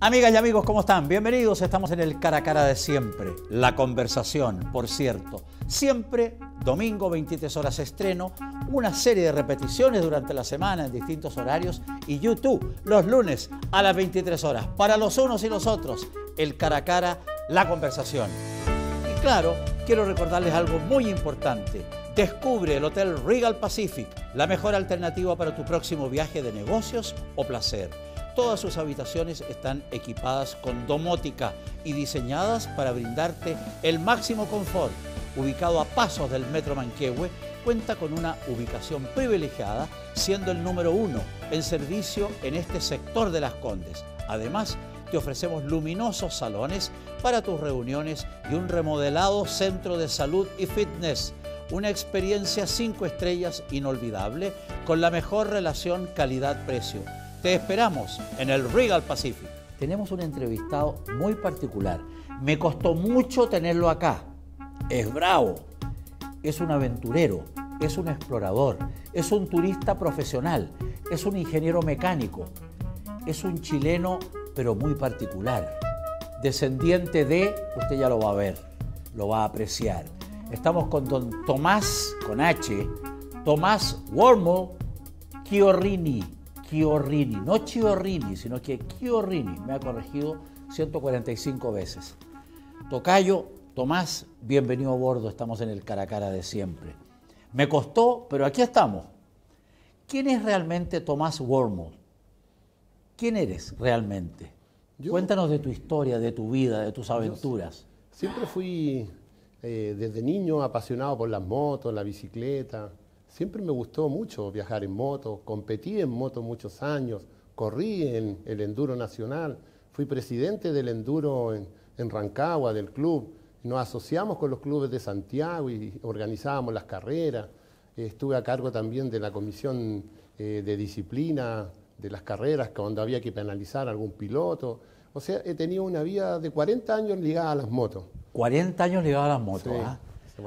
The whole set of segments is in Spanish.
Amigas y amigos, ¿cómo están? Bienvenidos, estamos en el cara a cara de siempre, la conversación, por cierto. Siempre, domingo 23 horas estreno, una serie de repeticiones durante la semana en distintos horarios y YouTube los lunes a las 23 horas. Para los unos y los otros, el cara a cara, la conversación. Y claro, quiero recordarles algo muy importante. Descubre el Hotel Regal Pacific, la mejor alternativa para tu próximo viaje de negocios o placer. Todas sus habitaciones están equipadas con domótica y diseñadas para brindarte el máximo confort. Ubicado a pasos del Metro Manquehue, cuenta con una ubicación privilegiada, siendo el número uno en servicio en este sector de las Condes. Además, te ofrecemos luminosos salones para tus reuniones y un remodelado centro de salud y fitness. Una experiencia cinco estrellas inolvidable con la mejor relación calidad-precio te esperamos en el Regal Pacific. Tenemos un entrevistado muy particular. Me costó mucho tenerlo acá. Es bravo, es un aventurero, es un explorador, es un turista profesional, es un ingeniero mecánico, es un chileno pero muy particular. Descendiente de, usted ya lo va a ver, lo va a apreciar. Estamos con don Tomás, con H, Tomás Wormo Chiorrini. Chiorrini, no Chiorrini, sino que Chiorrini me ha corregido 145 veces. Tocayo, Tomás, bienvenido a bordo, estamos en el cara a cara de siempre. Me costó, pero aquí estamos. ¿Quién es realmente Tomás Wormwood? ¿Quién eres realmente? Cuéntanos de tu historia, de tu vida, de tus aventuras. Siempre fui eh, desde niño apasionado por las motos, la bicicleta, Siempre me gustó mucho viajar en moto, competí en moto muchos años, corrí en el Enduro Nacional, fui presidente del Enduro en, Rancagua, del club, nos asociamos con los clubes de Santiago y organizábamos las carreras, estuve a cargo también de la comisión eh, de disciplina de las carreras cuando había que penalizar a algún piloto. O sea, he tenido una vida de 40 años ligada a las motos. 40 años ligada a las motos, ¿ah?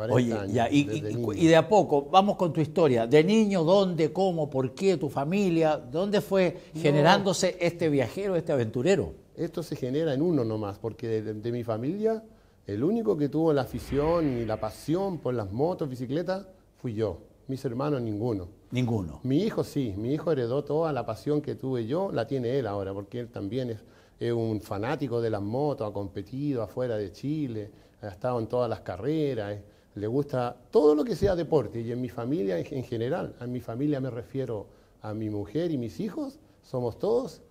Oye, y, de a poco, vamos con tu historia. De niño, ¿dónde, cómo, por qué, tu familia? ¿Dónde fue generándose este viajero, este aventurero? Esto se genera en uno nomás, porque de, mi familia, el único que tuvo la afición y la pasión por las motos, bicicletas, fui yo. Mis hermanos, ninguno. Ninguno. Mi hijo sí, mi hijo heredó toda la pasión que tuve yo, la tiene él ahora, porque él también es, es un fanático de las motos, ha competido afuera de Chile, ha estado en todas las carreras le gusta todo lo que sea deporte y en mi familia en, general, a mi familia me refiero a mi mujer y mis hijos, somos todos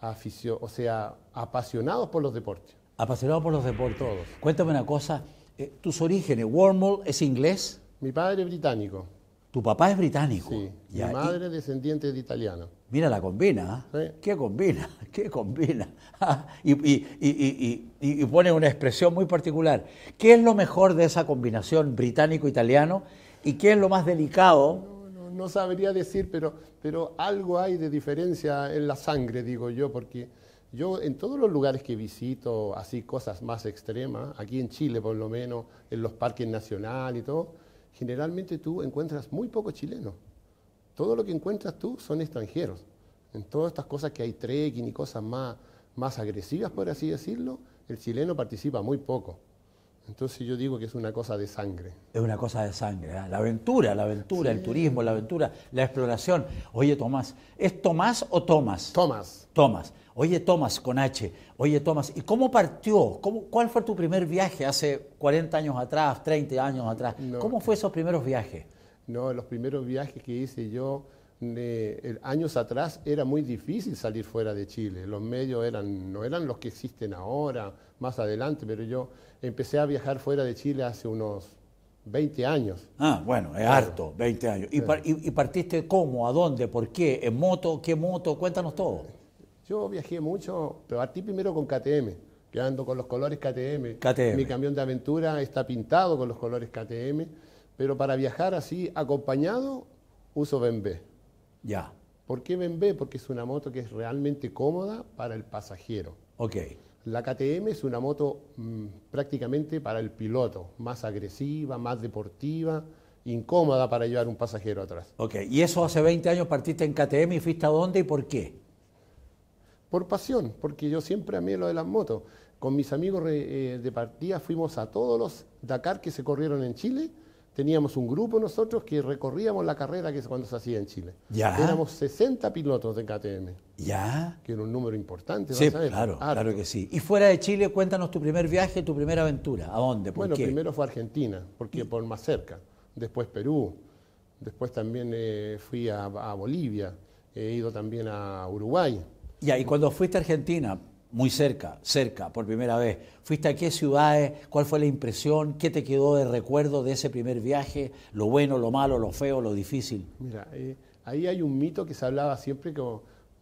aficio, o sea, apasionados por los deportes. Apasionados por los deportes. Todos. Cuéntame una cosa, eh, tus orígenes, Wormald es inglés. Mi padre es británico. Tu papá es británico. Sí, mi madre es descendiente de italiano. Mira la combina, ¿eh? ¿qué combina? ¿Qué combina? y, pone una expresión muy particular. ¿Qué es lo mejor de esa combinación británico-italiano y qué es lo más delicado? No, no, sabría decir, pero, pero algo hay de diferencia en la sangre, digo yo, porque yo en todos los lugares que visito, así cosas más extremas, aquí en Chile por lo menos, en los parques nacionales y todo, generalmente tú encuentras muy pocos chilenos. Todo lo que encuentras tú son extranjeros. En todas estas cosas que hay trekking y cosas más, más agresivas, por así decirlo, el chileno participa muy poco. Entonces yo digo que es una cosa de sangre. Es una cosa de sangre, ¿eh? la aventura, la aventura, el turismo, la aventura, la exploración. Oye, Tomás, ¿es Tomás o Tomás? Tomás. Tomás. Oye, Tomás, con H. Oye, Tomás, ¿y cómo partió? ¿Cómo, ¿Cuál fue tu primer viaje hace 40 años atrás, 30 años atrás? ¿Cómo fue esos primeros viajes? No, los primeros viajes que hice yo años atrás era muy difícil salir fuera de Chile. Los medios eran, no eran los que existen ahora, más adelante, pero yo empecé a viajar fuera de Chile hace unos 20 años. Ah, bueno, es harto, 20 años. ¿Y, partiste cómo? ¿A dónde? ¿Por qué? ¿En moto? ¿Qué moto? Cuéntanos todo. Yo viajé mucho, pero partí primero con KTM, que ando con los colores KTM. KTM. Mi camión de aventura está pintado con los colores KTM, pero para viajar así acompañado uso BMW. Ya. ¿Por qué BMW? Porque es una moto que es realmente cómoda para el pasajero. Ok. La KTM es una moto mm, prácticamente para el piloto, más agresiva, más deportiva, incómoda para llevar un pasajero atrás. Ok, y eso hace 20 años partiste en KTM y fuiste a dónde y por qué? Por pasión, porque yo siempre amé lo de las motos. Con mis amigos eh, de partida fuimos a todos los Dakar que se corrieron en Chile. Teníamos un grupo nosotros que recorríamos la carrera que es cuando se hacía en Chile. Ya. Éramos 60 pilotos de KTM, Ya. que era un número importante. Sí, claro, harto. claro que sí. Y fuera de Chile, cuéntanos tu primer viaje, tu primera aventura. ¿A dónde? ¿Por Bueno, qué? primero fue Argentina, porque por más cerca. Después Perú. Después también eh, fui a, a Bolivia. He ido también a Uruguay. Y cuando fuiste a Argentina, muy cerca, cerca, por primera vez, ¿fuiste a qué ciudades? ¿Cuál fue la impresión? ¿Qué te quedó de recuerdo de ese primer viaje? ¿Lo bueno, lo malo, lo feo, lo difícil? Mira, eh, ahí hay un mito que se hablaba siempre que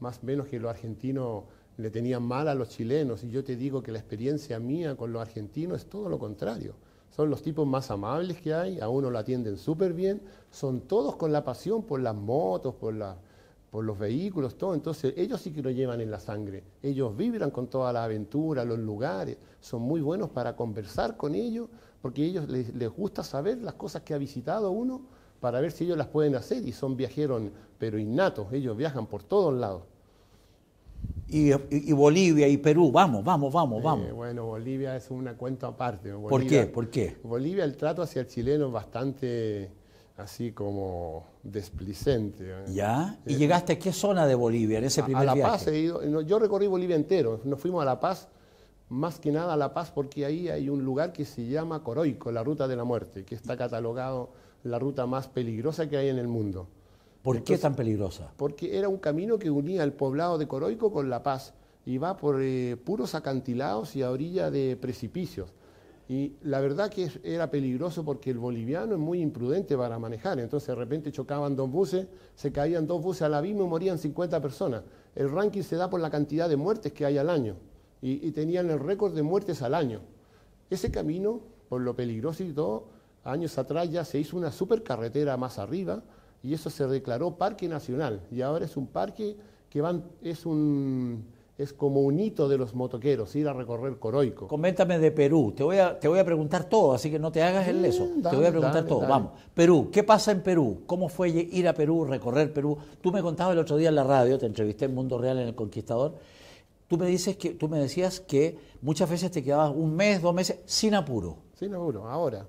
más o menos que los argentinos le tenían mal a los chilenos y yo te digo que la experiencia mía con los argentinos es todo lo contrario. Son los tipos más amables que hay, a uno lo atienden súper bien, son todos con la pasión por las motos, por, la- por los vehículos, todo. Entonces ellos sí que lo llevan en la sangre, ellos vibran con toda la aventura, los lugares, son muy buenos para conversar con ellos porque a ellos les, les gusta saber las cosas que ha visitado uno para ver si ellos las pueden hacer y son viajeros pero innatos, ellos viajan por todos lados. Y, Bolivia y Perú, vamos, vamos, vamos, vamos. Eh, bueno, Bolivia es una cuenta aparte. ¿Por qué? ¿Por qué? Bolivia, el trato hacia el chileno es bastante así como desplicente. ¿eh? ¿Ya? ¿Y llegaste a qué zona de Bolivia en ese primer a La viaje? Paz he ido, no, yo recorrí Bolivia entero, nos fuimos a La Paz, más que nada a La Paz porque ahí hay un lugar que se llama Coroico, la ruta de la muerte, que está catalogado la ruta más peligrosa que hay en el mundo. ¿Por qué tan peligrosa? porque era un camino que unía el poblado de Coroico con La Paz y va por eh, puros acantilados y a orilla de precipicios. Y la verdad que era peligroso porque el boliviano es muy imprudente para manejar, entonces de repente chocaban dos buses, se caían dos buses al abismo y morían 50 personas. El ranking se da por la cantidad de muertes que hay al año y, y tenían el récord de muertes al año. Ese camino, por lo peligroso y todo, años atrás ya se hizo una supercarretera más arriba y eso se declaró parque nacional. Y ahora es un parque que van, es, un, es como un hito de los motoqueros, ir a recorrer Coroico. Coméntame de Perú. Te voy a, te voy a preguntar todo, así que no te hagas el leso. te dale, voy a preguntar todo. Vamos. Perú, ¿qué pasa en Perú? ¿Cómo fue ir a Perú, recorrer Perú? Tú me contabas el otro día en la radio, te entrevisté en Mundo Real en El Conquistador. Tú me, dices que, tú me decías que muchas veces te quedabas un mes, dos meses sin apuro. Sin apuro, ahora.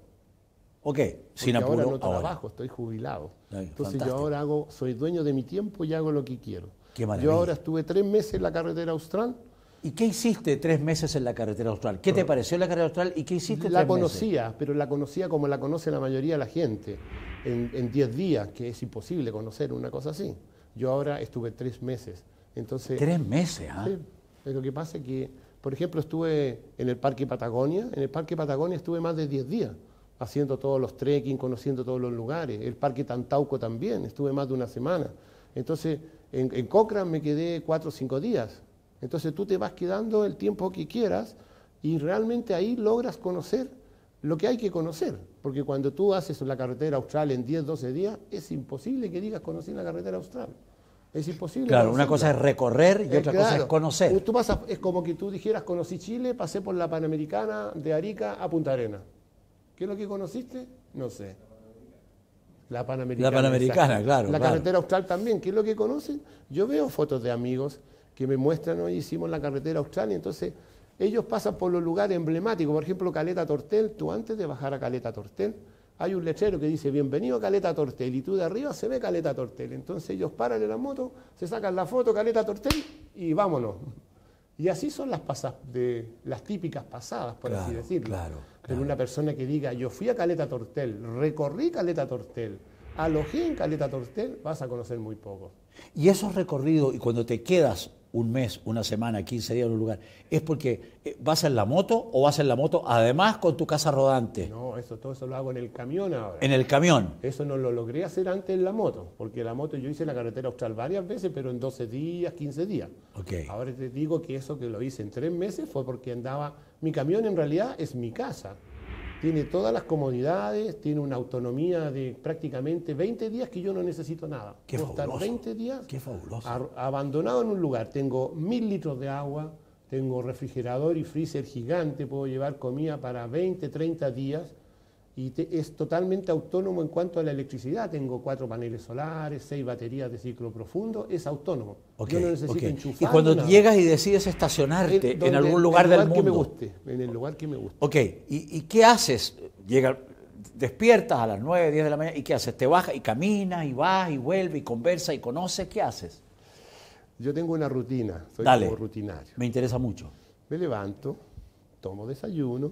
Ok, Porque sin apuro. ahora no trabajo, estoy jubilado. Ay, Entonces fantástico. yo ahora hago, soy dueño de mi tiempo y hago lo que quiero. Qué yo ahora estuve tres meses en la carretera austral, ¿Y qué hiciste tres meses en la carretera austral? ¿Qué te pareció la carretera austral y qué hiciste La tres meses? conocía, pero la conocía como la conoce la mayoría de la gente, en en 10 días, que es imposible conocer una cosa así. Yo ahora estuve tres meses. Entonces, Tres meses, ¿ah? sí, lo que pasa es que, por ejemplo, estuve en el Parque Patagonia. En el Parque Patagonia estuve más de 10 días, haciendo todos los trekking, conociendo todos los lugares. El Parque Tantauco también, estuve más de una semana. Entonces, en, en Cochrane me quedé cuatro o cinco días. Entonces tú te vas quedando el tiempo que quieras y realmente ahí logras conocer lo que hay que conocer. Porque cuando tú haces la carretera austral en 10, 12 días, es imposible que digas conocí la carretera austral. Es imposible. Claro, una cosa es recorrer y Eh, otra cosa es conocer. Tú vas a- es como que tú dijeras, conocí Chile, pasé por la Panamericana de Arica a Punta Arena. ¿Qué es lo que conociste? No sé. La Panamericana. La Panamericana, claro, La claro. carretera austral también. ¿Qué es lo que conocen? Yo veo fotos de amigos que me muestran, hoy hicimos la carretera austral y entonces ellos pasan por los lugares emblemáticos. Por ejemplo, Caleta Tortel. Tú antes de bajar a Caleta Tortel, hay un letrero que dice bienvenido a Caleta Tortel y tú de arriba se ve Caleta Tortel. Entonces ellos paran en la moto, se sacan la foto Caleta Tortel y vámonos. Y así son las pasas de las típicas pasadas, por así Claro, decirlo. claro, Pero una persona que diga, yo fui a Caleta Tortel, recorrí Caleta Tortel, alojé en Caleta Tortel, vas a conocer muy poco. Y esos recorridos, y cuando te quedas un mes, una semana, 15 días en un lugar, ¿es porque eh, vas en la moto o vas en la moto además con tu casa rodante? No, eso todo eso lo hago en el camión ahora. En el camión. Eso no lo logré hacer antes en la moto, porque la moto yo hice la carretera austral varias veces, pero en 12 días, 15 días. Ahora te digo que eso que lo hice en tres meses fue porque andaba, mi camión en realidad es mi casa. Tiene todas las comodidades, tiene una autonomía de prácticamente 20 días que yo no necesito nada. Qué Puedo estar fabuloso. 20 días Qué fabuloso. ar- abandonado en un lugar. Tengo mil litros de agua, tengo refrigerador y freezer gigante, puedo llevar comida para 20, 30 días y es totalmente autónomo en cuanto a la electricidad. Tengo cuatro paneles solares, seis baterías de ciclo profundo, es autónomo. Yo no necesito enchufar. Y cuando llegas y decides estacionarte en algún lugar, del mundo. Que me guste, en el lugar que me guste. Ok, ¿y, qué haces? Llega, despiertas a las 9, 10 de la mañana y ¿qué haces? Te bajas y caminas y vas y vuelves y conversas y conoces, ¿qué haces? Yo tengo una rutina, soy como rutinario. Me interesa mucho. Me levanto, tomo desayuno,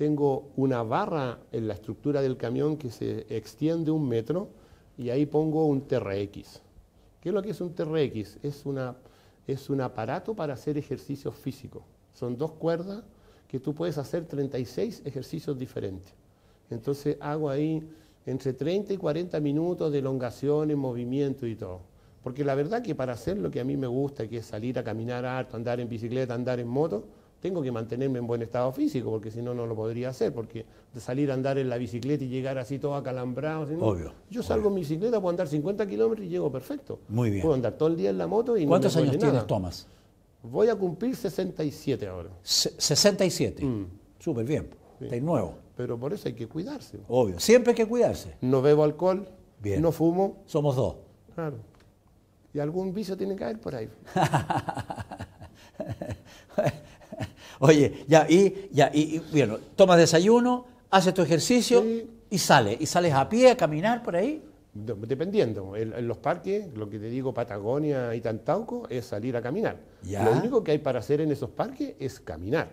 tengo una barra en la estructura del camión que se extiende un metro y ahí pongo un TRX. ¿Qué es lo que es un TRX? Es, una, es un aparato para hacer ejercicios físicos. Son dos cuerdas que tú puedes hacer 36 ejercicios diferentes. Entonces hago ahí entre 30 y 40 minutos de elongación en movimiento y todo. Porque la verdad que para hacer lo que a mí me gusta, que es salir a caminar harto, andar en bicicleta, andar en moto, tengo que mantenerme en buen estado físico, porque si no, no lo podría hacer, porque de salir a andar en la bicicleta y llegar así todo acalambrado. obvio. Yo salgo en bicicleta, puedo andar 50 kilómetros y llego perfecto. Muy bien. Puedo andar todo el día en la moto y ¿Cuántos años tienes, Tomás? Voy a cumplir 67 ahora. 67. Mm. Súper bien. Sí. nuevo. Pero por eso hay que cuidarse. Obvio. Siempre hay que cuidarse. No bebo alcohol. Bien. No fumo. Somos dos. Claro. Y algún vicio tiene que haber por ahí. Oye, ya, y, ya, y, bueno, tomas desayuno, haces tu ejercicio y sales. ¿Y sales a pie a caminar por ahí? Dependiendo. En, los parques, lo que te digo, Patagonia y Tantauco, es salir a caminar. Lo único que hay para hacer en esos parques es caminar.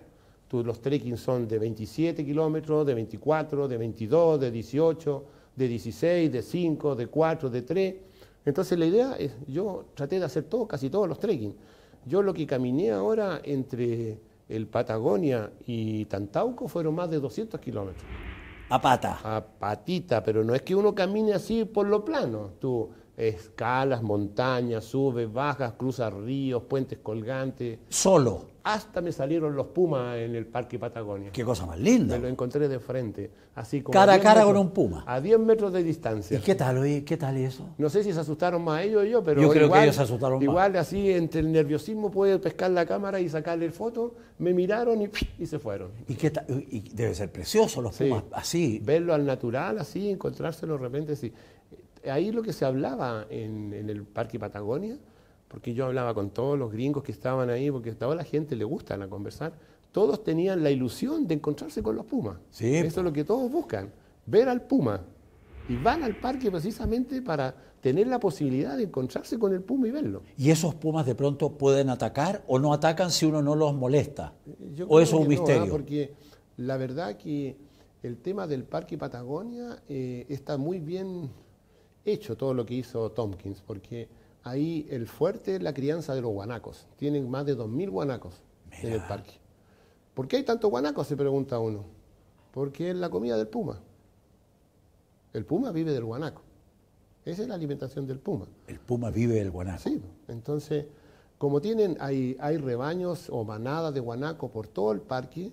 Tú, los trekking son de 27 kilómetros, de 24, de 22, de 18, de 16, de 5, de 4, de 3. Entonces la idea es, yo traté de hacer todo, casi todos los trekking. Yo lo que caminé ahora entre el Patagonia y Tantauco fueron más de 200 kilómetros. A pata. A patita, pero no es que uno camine así por lo plano. Tú escalas, montañas, subes, bajas, cruzas ríos, puentes colgantes. Solo hasta me salieron los pumas en el Parque Patagonia. Qué cosa más linda. Me lo encontré de frente, así como cara a cara con un puma. A 10 metros de distancia. ¿Y qué tal, oye? ¿Qué tal eso? No sé si se asustaron más ellos o yo, pero yo creo igual, que ellos se asustaron igual así entre el nerviosismo puede pescar la cámara y sacarle foto. Me miraron y, se fueron. ¿Y qué tal? Y debe ser precioso los pumas así. Verlo al natural, así, encontrárselo de repente, sí. Ahí lo que se hablaba en, en el Parque Patagonia porque yo hablaba con todos los gringos que estaban ahí, porque a toda la gente le gusta la conversar, todos tenían la ilusión de encontrarse con los pumas. Eso es lo que todos buscan, ver al puma. Y van al parque precisamente para tener la posibilidad de encontrarse con el puma y verlo. ¿Y esos pumas de pronto pueden atacar o no atacan si uno no los molesta? ¿O eso es un ¿ah? misterio? porque la verdad que el tema del Parque Patagonia eh, está muy bien hecho todo lo que hizo Tompkins, porque ahí el fuerte es la crianza de los guanacos. Tienen más de 2.000 guanacos en el parque. ¿Por qué hay tantos guanacos? Se pregunta uno. Porque es la comida del puma. El puma vive del guanaco. Esa es la alimentación del puma. El puma vive del guanaco. Sí, entonces, como tienen, hay, hay rebaños o manadas de guanaco por todo el parque,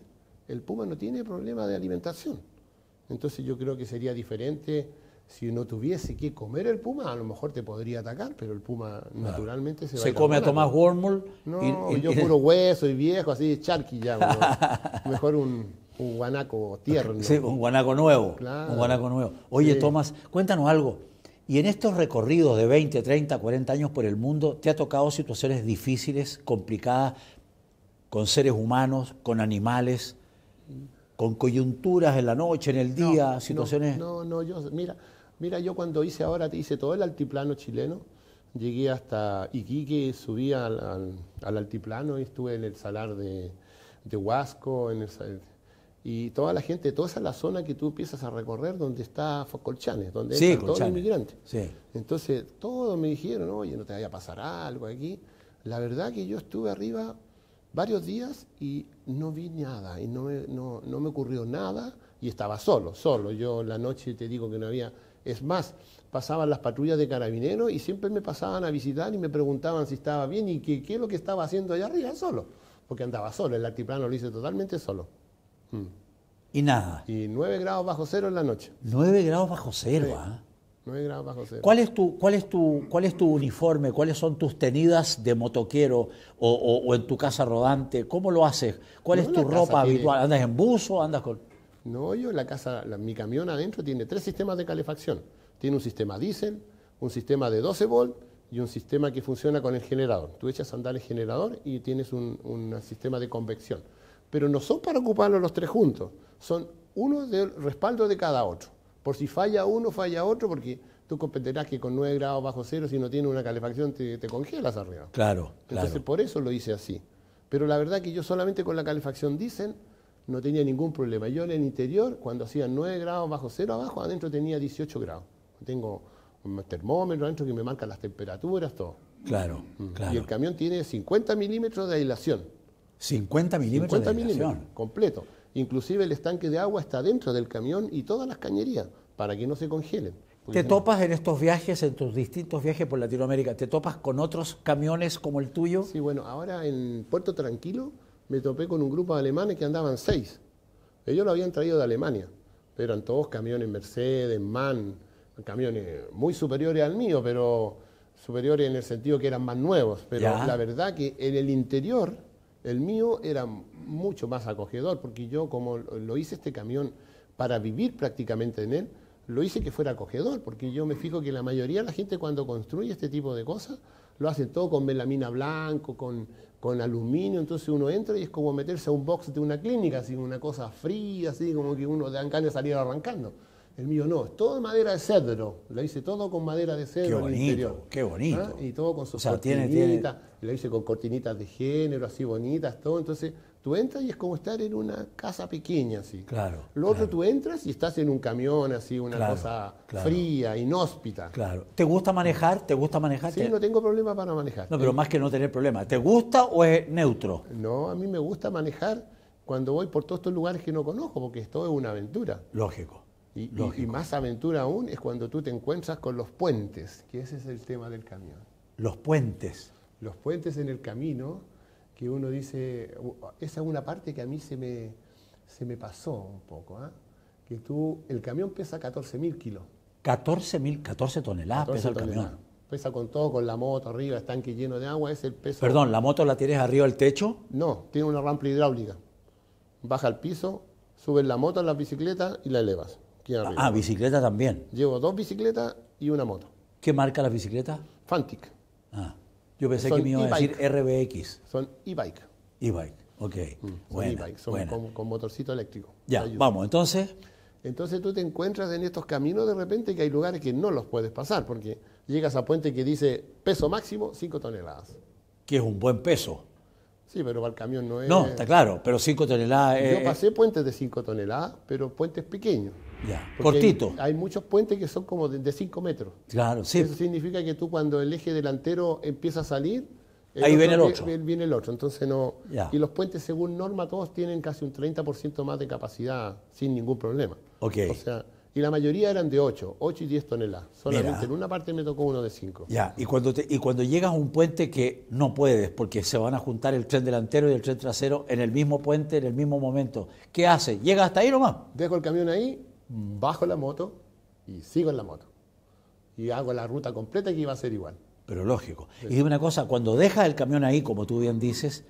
el puma no tiene problema de alimentación. Entonces yo creo que sería diferente si no tuviese que comer el puma, a lo mejor te podría atacar, pero el puma naturalmente se va ¿Se come a Tomás Wormul? No, y, yo puro hueso y viejo, así charqui ya. mejor un, guanaco tierno. Sí, un guanaco nuevo. Un guanaco nuevo. Oye, Tomás, cuéntanos algo. Y en estos recorridos de 20, 30, 40 años por el mundo, ¿te ha tocado situaciones difíciles, complicadas, con seres humanos, con animales, con coyunturas en la noche, en el día, situaciones... No, no, yo, mira, Mira, yo cuando hice ahora, te hice todo el altiplano chileno, llegué hasta Iquique, subí al, altiplano y estuve en el salar de, Huasco, en y toda la gente, toda esa es la zona que tú empiezas a recorrer donde está Colchanes, donde sí, están todos los inmigrantes. Sí. Entonces, todos me dijeron, oye, no te vaya a pasar algo aquí. La verdad que yo estuve arriba varios días y no vi nada, y no me, no, no me ocurrió nada, y estaba solo, solo. Yo la noche te digo que no había es más, pasaban las patrullas de carabineros y siempre me pasaban a visitar y me preguntaban si estaba bien y qué, es lo que estaba haciendo allá arriba solo. Porque andaba solo, el altiplano lo hice totalmente solo. Mm. Y nada. Y 9 grados bajo cero en la noche. 9 grados bajo cero, ¿ah? 9 grados bajo cero. ¿Cuál es, tu, cuál, es tu, ¿Cuál es tu uniforme? ¿Cuáles son tus tenidas de motoquero o, en tu casa rodante? ¿Cómo lo haces? ¿Cuál es tu ropa habitual? ¿Andas en buzo? ¿Andas con.? No, yo la casa, mi camión adentro tiene tres sistemas de calefacción. Tiene un sistema diésel, un sistema de 12 volt y un sistema que funciona con el generador. Tú echas a andar el generador y tienes un, un sistema de convección. Pero no son para ocuparlos los tres juntos, son uno de respaldo de cada otro. Por si falla uno, falla otro, porque tú comprenderás que con 9 grados bajo cero, si no tienes una calefacción, te, congelas arriba. Claro, Entonces, por eso lo hice así. Pero la verdad que yo solamente con la calefacción dicen no tenía ningún problema. Yo en el interior, cuando hacía 9 grados bajo cero abajo, adentro tenía 18 grados. Tengo un termómetro adentro que me marca las temperaturas, todo. Claro, mm. claro. Y el camión tiene 50 milímetros de aislación. 50 milímetros 50 de milímetros, completo. Inclusive el estanque de agua está dentro del camión y todas las cañerías para que no se congelen. ¿Te topas en estos viajes, en tus distintos viajes por Latinoamérica, te topas con otros camiones como el tuyo? Sí, bueno, ahora en Puerto Tranquilo me topé con un grupo de alemanes que andaban seis. Ellos lo habían traído de Alemania, pero eran todos camiones Mercedes, MAN, camiones muy superiores al mío, pero superiores en el sentido que eran más nuevos. Pero la verdad que en el interior el mío era mucho más acogedor, porque yo como lo hice este camión para vivir prácticamente en él, lo hice que fuera acogedor, porque yo me fijo que la mayoría de la gente cuando construye este tipo de cosas, lo hace todo con melamina blanco, con, con aluminio, entonces uno entra y es como meterse a un box de una clínica, así una cosa fría, así como que uno de ganas de salir arrancando. El mío no, es todo madera de cedro. Lo hice todo con madera de cedro qué bonito, interior. Qué bonito. ¿Ah? Y todo con sus cortinitas. Lo hice con cortinitas de género, así bonitas, todo. Entonces, tú entras y es como estar en una casa pequeña, así. Claro. Lo otro, tú entras y estás en un camión, así, una cosa fría, inhóspita. Claro. ¿Te gusta manejar? ¿Te gusta manejar? Sí, no tengo problema para manejar. No, pero más que no tener problema. ¿Te gusta o es neutro? No, a mí me gusta manejar cuando voy por todos estos lugares que no conozco, porque esto es una aventura. Lógico. Y, más aventura aún es cuando tú te encuentras con los puentes, que ese es el tema del camión. Los puentes. Los puentes en el camino, que uno dice, esa es una parte que a mí se me, se me pasó un poco, ¿ah? que tú, el camión pesa 14.000 kilos. 14.000, 14 toneladas pesa el camión. Pesa con todo, con la moto arriba, estanque lleno de agua, es el peso. Perdón, ¿la moto la tienes arriba del techo? No, tiene una rampa hidráulica. Baja al piso, subes la moto en la bicicleta y la elevas. Ah, bicicleta también. Llevo dos bicicletas y una moto. ¿Qué marca la bicicleta? Fantic. Ah, yo pensé que me iba a decir RBX. Son e-bike. E-bike, ok. Mm, son e-bike, son con, motorcito eléctrico. Ya, vamos, entonces. Entonces tú te encuentras en estos caminos de repente que hay lugares que no los puedes pasar, porque llegas a puente que dice peso máximo 5 toneladas. Que es un buen peso. Sí, pero para el camión no es. No, está claro, pero 5 toneladas. Yo pasé puentes de 5 toneladas, pero puentes pequeños. Ya, cortito. Hay, muchos puentes que son como de 5 metros. Claro, sí. Eso significa que tú cuando el eje delantero empieza a salir. Ahí viene el otro. Viene el otro, entonces no. Y los puentes, según norma, todos tienen casi un 30% más de capacidad sin ningún problema. Ok. O sea, y la mayoría eran de 8, 8 y 10 toneladas. Solamente en una parte me tocó uno de 5. Ya, y cuando, y cuando llegas a un puente que no puedes, porque se van a juntar el tren delantero y el tren trasero en el mismo puente, en el mismo momento, ¿qué hace? ¿Llega hasta ahí nomás? Dejo el camión ahí, bajo la moto y sigo en la moto. Y hago la ruta completa que iba a ser igual. Pero lógico. Y dime una cosa, cuando dejas el camión ahí, como tú bien dices,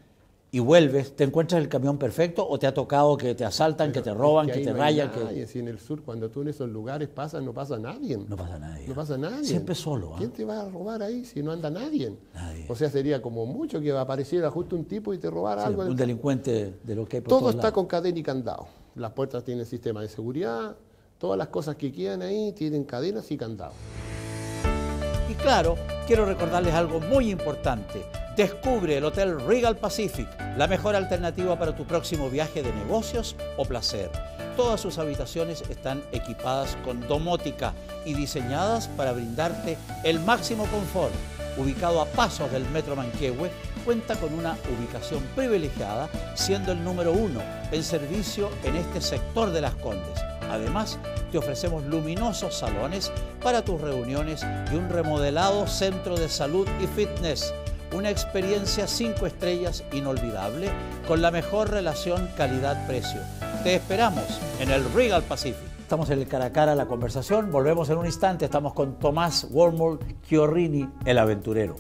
y vuelves, ¿te encuentras el camión perfecto o te ha tocado que te asaltan, que te roban, que, te rayan? que... Si en el sur, cuando tú en esos lugares pasas, no pasa nadie. No pasa nadie. No pasa nadie. Siempre solo. ¿ah? ¿Quién te va a robar ahí si no anda nadie? Nadie. O sea, sería como mucho que apareciera justo un tipo y te robara algo. Un delincuente de lo que hay por Todo está con cadena y candado. Las puertas tienen sistema de seguridad, todas las cosas que quedan ahí tienen cadenas y candados. Y claro, quiero recordarles algo muy importante. Descubre el Hotel Regal Pacific, la mejor alternativa para tu próximo viaje de negocios o placer. Todas sus habitaciones están equipadas con domótica y diseñadas para brindarte el máximo confort. Ubicado a pasos del Metro Manquehue, cuenta con una ubicación privilegiada, siendo el número uno en servicio en este sector de las Condes. Además, te ofrecemos luminosos salones para tus reuniones y un remodelado centro de salud y fitness. Una experiencia cinco estrellas inolvidable con la mejor relación calidad-precio. Te esperamos en el Regal Pacific. Estamos en el cara a cara la conversación. Volvemos en un instante. Estamos con Tomás Wormul Chiorrini, el aventurero.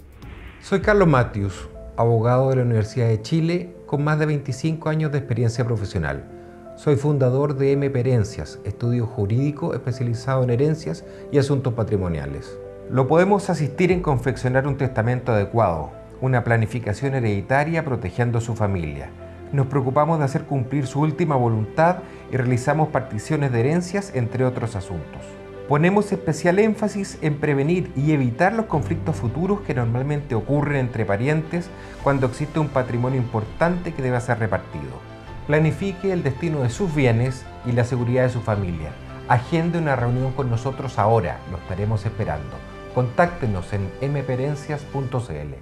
Soy Carlos Matius, abogado de la Universidad de Chile con más de 25 años de experiencia profesional Soy fundador de MP Herencias, estudio jurídico especializado en herencias y asuntos patrimoniales. Lo podemos asistir en confeccionar un testamento adecuado, una planificación hereditaria protegiendo su familia. Nos preocupamos de hacer cumplir su última voluntad y realizamos particiones de herencias, entre otros asuntos. Ponemos especial énfasis en prevenir y evitar los conflictos futuros que normalmente ocurren entre parientes cuando existe un patrimonio importante que debe ser repartido planifique el destino de sus bienes y la seguridad de su familia. Agende una reunión con nosotros ahora, lo estaremos esperando. Contáctenos en mperencias.cl.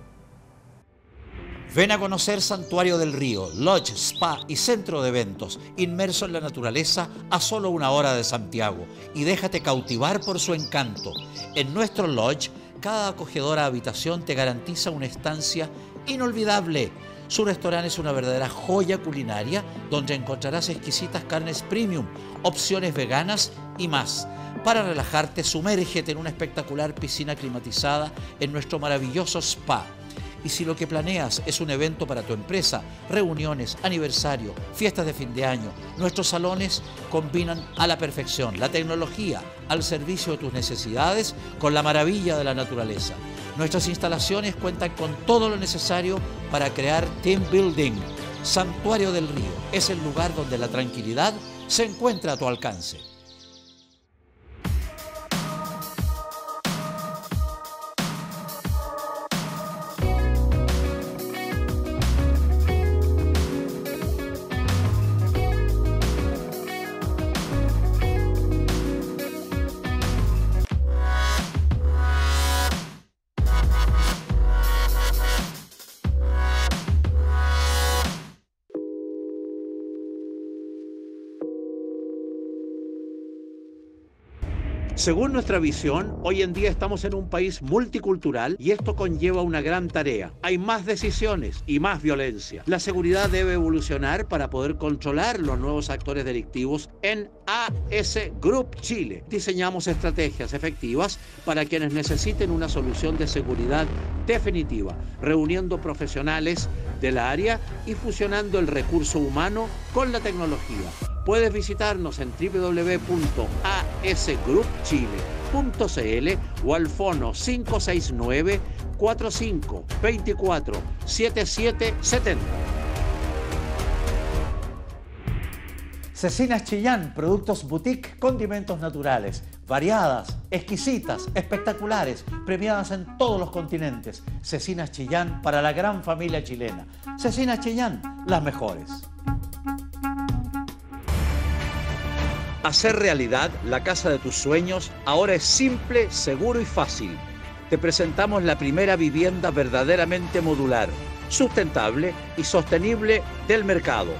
Ven a conocer Santuario del Río, Lodge, Spa y Centro de Eventos, inmerso en la naturaleza a solo una hora de Santiago, y déjate cautivar por su encanto. En nuestro Lodge, cada acogedora habitación te garantiza una estancia inolvidable su restaurante es una verdadera joya culinaria donde encontrarás exquisitas carnes premium, opciones veganas y más. Para relajarte, sumérgete en una espectacular piscina climatizada en nuestro maravilloso spa y si lo que planeas es un evento para tu empresa, reuniones, aniversario, fiestas de fin de año, nuestros salones combinan a la perfección la tecnología al servicio de tus necesidades con la maravilla de la naturaleza. Nuestras instalaciones cuentan con todo lo necesario para crear team building. Santuario del Río es el lugar donde la tranquilidad se encuentra a tu alcance. Según nuestra visión, hoy en día estamos en un país multicultural y esto conlleva una gran tarea. Hay más decisiones y más violencia. La seguridad debe evolucionar para poder controlar los nuevos actores delictivos en AS Group Chile. Diseñamos estrategias efectivas para quienes necesiten una solución de seguridad definitiva, reuniendo profesionales del área y fusionando el recurso humano con la tecnología Puedes visitarnos en www.asgroupchile.cl o al fono 569 45 24 7770. Cecinas Chillán, productos boutique, condimentos naturales, variadas, exquisitas, espectaculares, premiadas en todos los continentes. Cecinas Chillán para la gran familia chilena. Cecinas Chillán, las mejores. Hacer realidad la casa de tus sueños ahora es simple, seguro y fácil. Te presentamos la primera vivienda verdaderamente modular, sustentable y sostenible del mercado.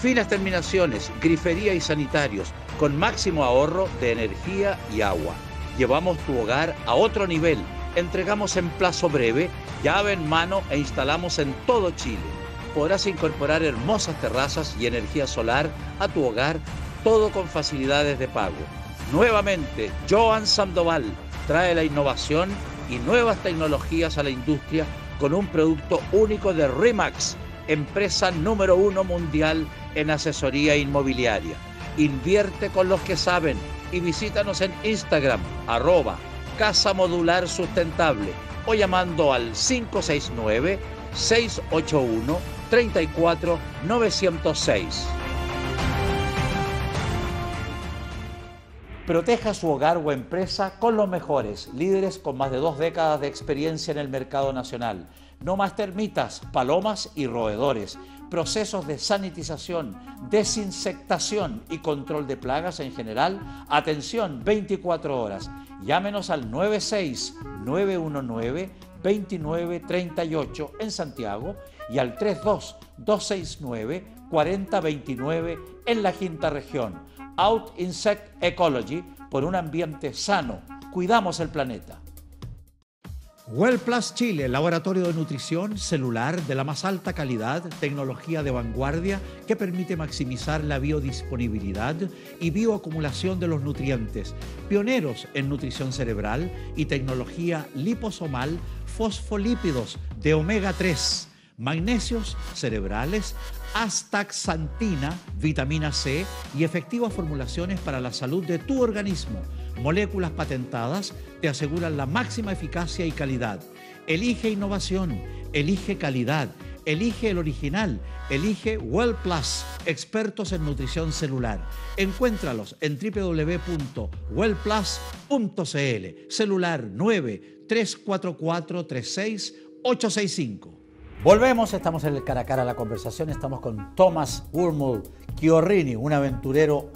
Finas terminaciones, grifería y sanitarios, con máximo ahorro de energía y agua. Llevamos tu hogar a otro nivel. Entregamos en plazo breve, llave en mano e instalamos en todo Chile. Podrás incorporar hermosas terrazas y energía solar a tu hogar todo con facilidades de pago. Nuevamente, Joan Sandoval trae la innovación y nuevas tecnologías a la industria con un producto único de Remax, empresa número uno mundial en asesoría inmobiliaria. Invierte con los que saben y visítanos en Instagram, arroba Casa Modular Sustentable o llamando al 569 681 34 906. Proteja su hogar o empresa con los mejores, líderes con más de dos décadas de experiencia en el mercado nacional. No más termitas, palomas y roedores. Procesos de sanitización, desinsectación y control de plagas en general. Atención 24 horas. Llámenos al 96 919 2938 en Santiago y al 32 269 4029 en la quinta región Out Insect Ecology por un ambiente sano. Cuidamos el planeta. Well Plus Chile, laboratorio de nutrición celular de la más alta calidad, tecnología de vanguardia que permite maximizar la biodisponibilidad y bioacumulación de los nutrientes, pioneros en nutrición cerebral y tecnología liposomal fosfolípidos de omega 3 magnesios cerebrales, astaxantina, vitamina C y efectivas formulaciones para la salud de tu organismo. Moléculas patentadas te aseguran la máxima eficacia y calidad. Elige innovación, elige calidad, elige el original, elige Well Plus, expertos en nutrición celular. Encuéntralos en www.wellplus.cl, celular 9 344 36865. Volvemos, estamos en el cara a cara la conversación, estamos con Thomas Wormul Chiorrini, un aventurero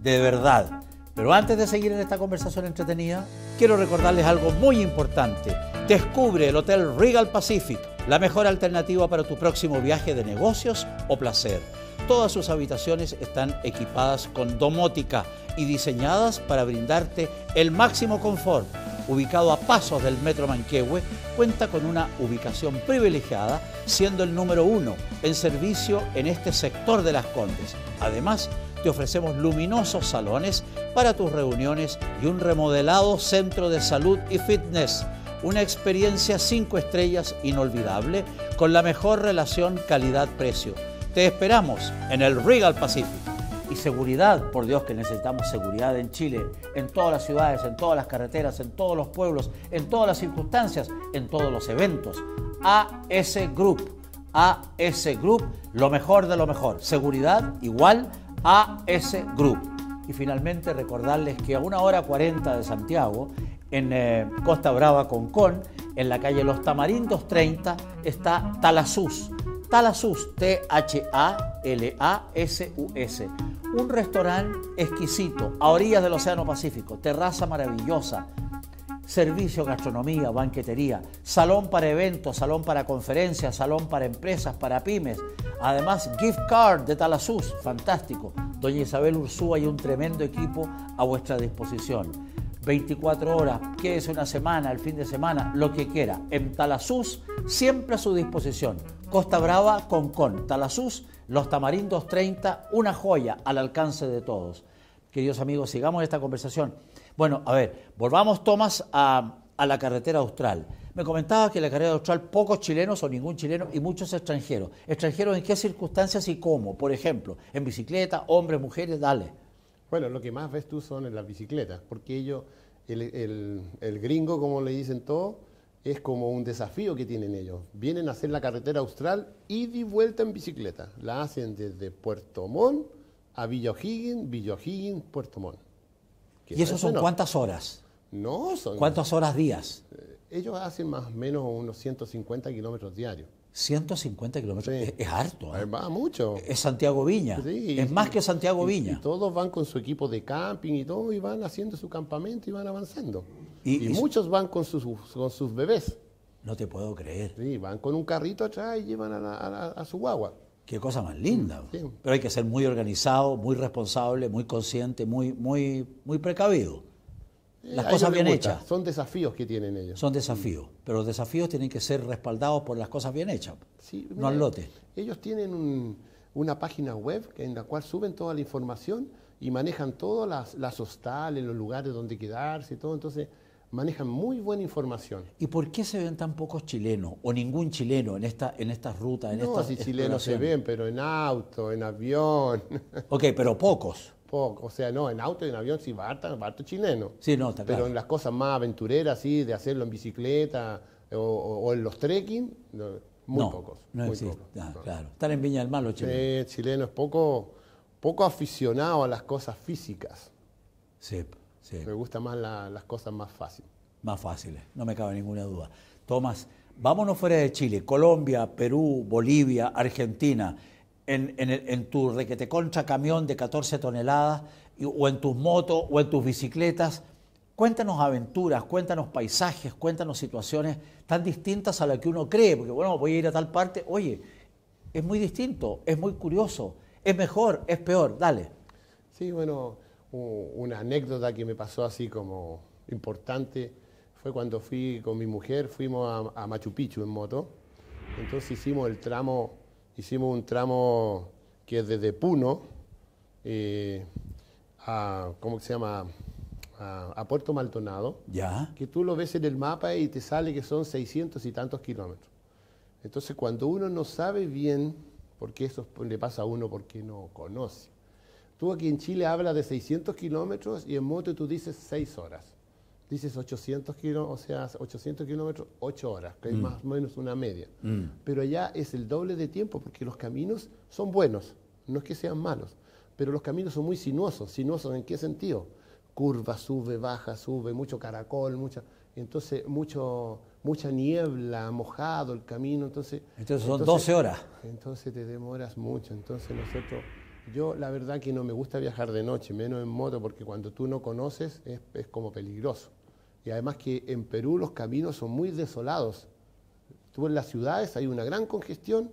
de verdad. Pero antes de seguir en esta conversación entretenida, quiero recordarles algo muy importante. Descubre el Hotel Regal Pacific, la mejor alternativa para tu próximo viaje de negocios o placer. Todas sus habitaciones están equipadas con domótica y diseñadas para brindarte el máximo confort ubicado a pasos del Metro Manquehue, cuenta con una ubicación privilegiada, siendo el número uno en servicio en este sector de las Condes. Además, te ofrecemos luminosos salones para tus reuniones y un remodelado centro de salud y fitness. Una experiencia cinco estrellas inolvidable con la mejor relación calidad-precio. Te esperamos en el Regal Pacific y seguridad, por Dios que necesitamos seguridad en Chile, en todas las ciudades, en todas las carreteras, en todos los pueblos, en todas las circunstancias, en todos los eventos. AS Group, AS Group, lo mejor de lo mejor. Seguridad igual AS Group. Y finalmente recordarles que a una hora 40 de Santiago, en eh, Costa Brava con en la calle Los Tamarindos 30, está Talasus. Talasus, T-H-A-L-A-S-U-S. Un restaurante exquisito, a orillas del Océano Pacífico, terraza maravillosa, servicio, gastronomía, banquetería, salón para eventos, salón para conferencias, salón para empresas, para pymes. Además, gift card de Talasus, fantástico. Doña Isabel Ursúa y un tremendo equipo a vuestra disposición. 24 horas, quédese una semana, el fin de semana, lo que quiera. En Talasus, siempre a su disposición. Costa Brava con Con. Los Tamarindos 30, una joya al alcance de todos. Queridos amigos, sigamos esta conversación. Bueno, a ver, volvamos, Tomás, a, la carretera austral. Me comentaba que en la carretera austral pocos chilenos o ningún chileno y muchos extranjeros. ¿Extranjeros en qué circunstancias y cómo? Por ejemplo, en bicicleta, hombres, mujeres, dale. Bueno, lo que más ves tú son en las bicicletas, porque ellos, el, el gringo, como le dicen todos, es como un desafío que tienen ellos. Vienen a hacer la carretera austral y de vuelta en bicicleta. La hacen desde Puerto Montt a Villa O'Higgins, Villa O'Higgins, Puerto Montt. ¿Y eso son cuántas horas? No, son... ¿Cuántas horas días? Eh, ellos hacen más o menos unos 150 kilómetros diarios. 150 kilómetros, es, harto. ¿eh? Va mucho. Es Santiago Viña. es más que Santiago Viña. todos van con su equipo de camping y todo, y van haciendo su campamento y van avanzando. Y, muchos van con sus, con sus bebés. No te puedo creer. Sí, van con un carrito atrás y llevan a, su guagua. Qué cosa más linda. Pero hay que ser muy organizado, muy responsable, muy consciente, muy, muy, muy precavido. Las cosas bien hechas. Son desafíos que tienen ellos. Son desafíos, pero los desafíos tienen que ser respaldados por las cosas bien hechas, no al lote. Ellos tienen una página web en la cual suben toda la información y manejan todas las, las hostales, los lugares donde quedarse y todo. Entonces, manejan muy buena información. ¿Y por qué se ven tan pocos chilenos o ningún chileno en esta en estas rutas? En no, si chilenos se ven, pero en auto, en avión. Ok, pero pocos. Poco, o sea, no, en auto y en avión sí va harto, chileno. Sí, no, está Pero en las cosas más aventureras, sí, de hacerlo en bicicleta o, en los trekking, muy pocos. No existe, ah, claro. Están en Viña del Mar los chilenos. Sí, chileno es poco, poco aficionado a las cosas físicas. Sí. Me gustan más las cosas más fáciles. Más fáciles, no me cabe ninguna duda. Tomás, vámonos fuera de Chile, Colombia, Perú, Bolivia, Argentina, en, en, tu requete contra camión de 14 toneladas, o en tus motos, o en tus bicicletas. Cuéntanos aventuras, cuéntanos paisajes, cuéntanos situaciones tan distintas a las que uno cree, porque bueno, voy a ir a tal parte, oye, es muy distinto, es muy curioso, es mejor, es peor, dale. Sí, bueno, una anécdota que me pasó así como importante fue cuando fui con mi mujer, fuimos a, Machu Picchu en moto. Entonces hicimos el tramo, hicimos un tramo que es desde Puno eh, a, ¿cómo se llama? A, Puerto Maldonado. Ya. Que tú lo ves en el mapa y te sale que son 600 y tantos kilómetros. Entonces, cuando uno no sabe bien, porque eso le pasa a uno porque no conoce. Tú aquí en Chile hablas de 600 kilómetros y en moto tú dices 6 horas. Dices 800 kilómetros, o sea, 800 kilómetros, 8 horas, que es Mm. más o menos una media. Pero allá es el doble de tiempo porque los caminos son buenos, no es que sean malos, pero los caminos son muy sinuosos. ¿Sinuosos en qué sentido? Curva, sube, baja, sube, mucho caracol, mucha, entonces mucho, mucha niebla, mojado el camino. Entonces, Entonces son 12 horas. entonces te demoras mucho. Entonces nosotros, yo la verdad que no me gusta viajar de noche, menos en moto, porque cuando tú no conoces es, es como peligroso. Y además que en Perú los caminos son muy desolados. Tú en las ciudades hay una gran congestión,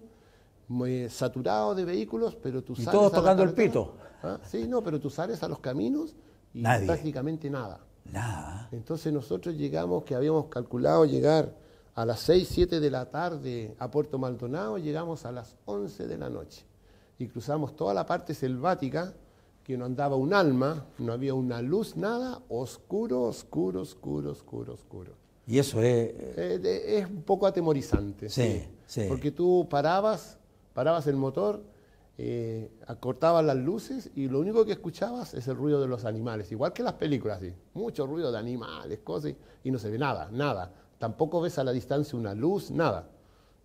muy saturado de vehículos, pero tú Y sales todos a tocando el pito. ¿Ah? Sí, no, pero tú sales a los caminos y Nadie. prácticamente nada. Nada. Entonces nosotros llegamos, que habíamos calculado llegar a las 6, 7 de la tarde a Puerto Maldonado, llegamos a las 11 de la noche. Y cruzamos toda la parte selvática, que no andaba un alma, no había una luz, nada, oscuro, oscuro, oscuro, oscuro, oscuro. Y eso es... eh, Eh, es un poco atemorizante. Sí, sí. Porque tú parabas, parabas el motor, eh, acortabas las luces y lo único que escuchabas es el ruido de los animales, igual que las películas, ¿sí? mucho ruido de animales, cosas, y no se ve nada, nada. Tampoco ves a la distancia una luz, nada.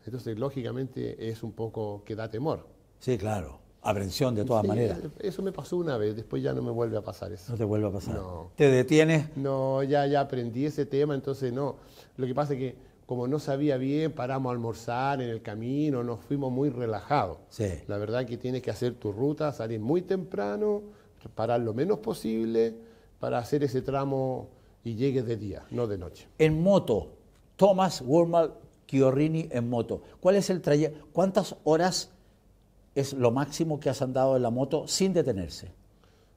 Entonces, lógicamente, es un poco que da temor. Sí, claro. Aprensión de todas Sí, maneras. Eso me pasó una vez, después ya no me vuelve a pasar eso. No te vuelve a pasar. No. Te detienes. No, ya, ya aprendí ese tema, entonces no. Lo que pasa es que como no sabía bien, paramos a almorzar en el camino, nos fuimos muy relajados. Sí. La verdad que tienes que hacer tu ruta, salir muy temprano, parar lo menos posible para hacer ese tramo y llegues de día, no de noche. En moto, Thomas Wurmal Chiorrini en moto. ¿Cuál es el trayecto? ¿Cuántas horas es lo máximo que has andado en la moto sin detenerse?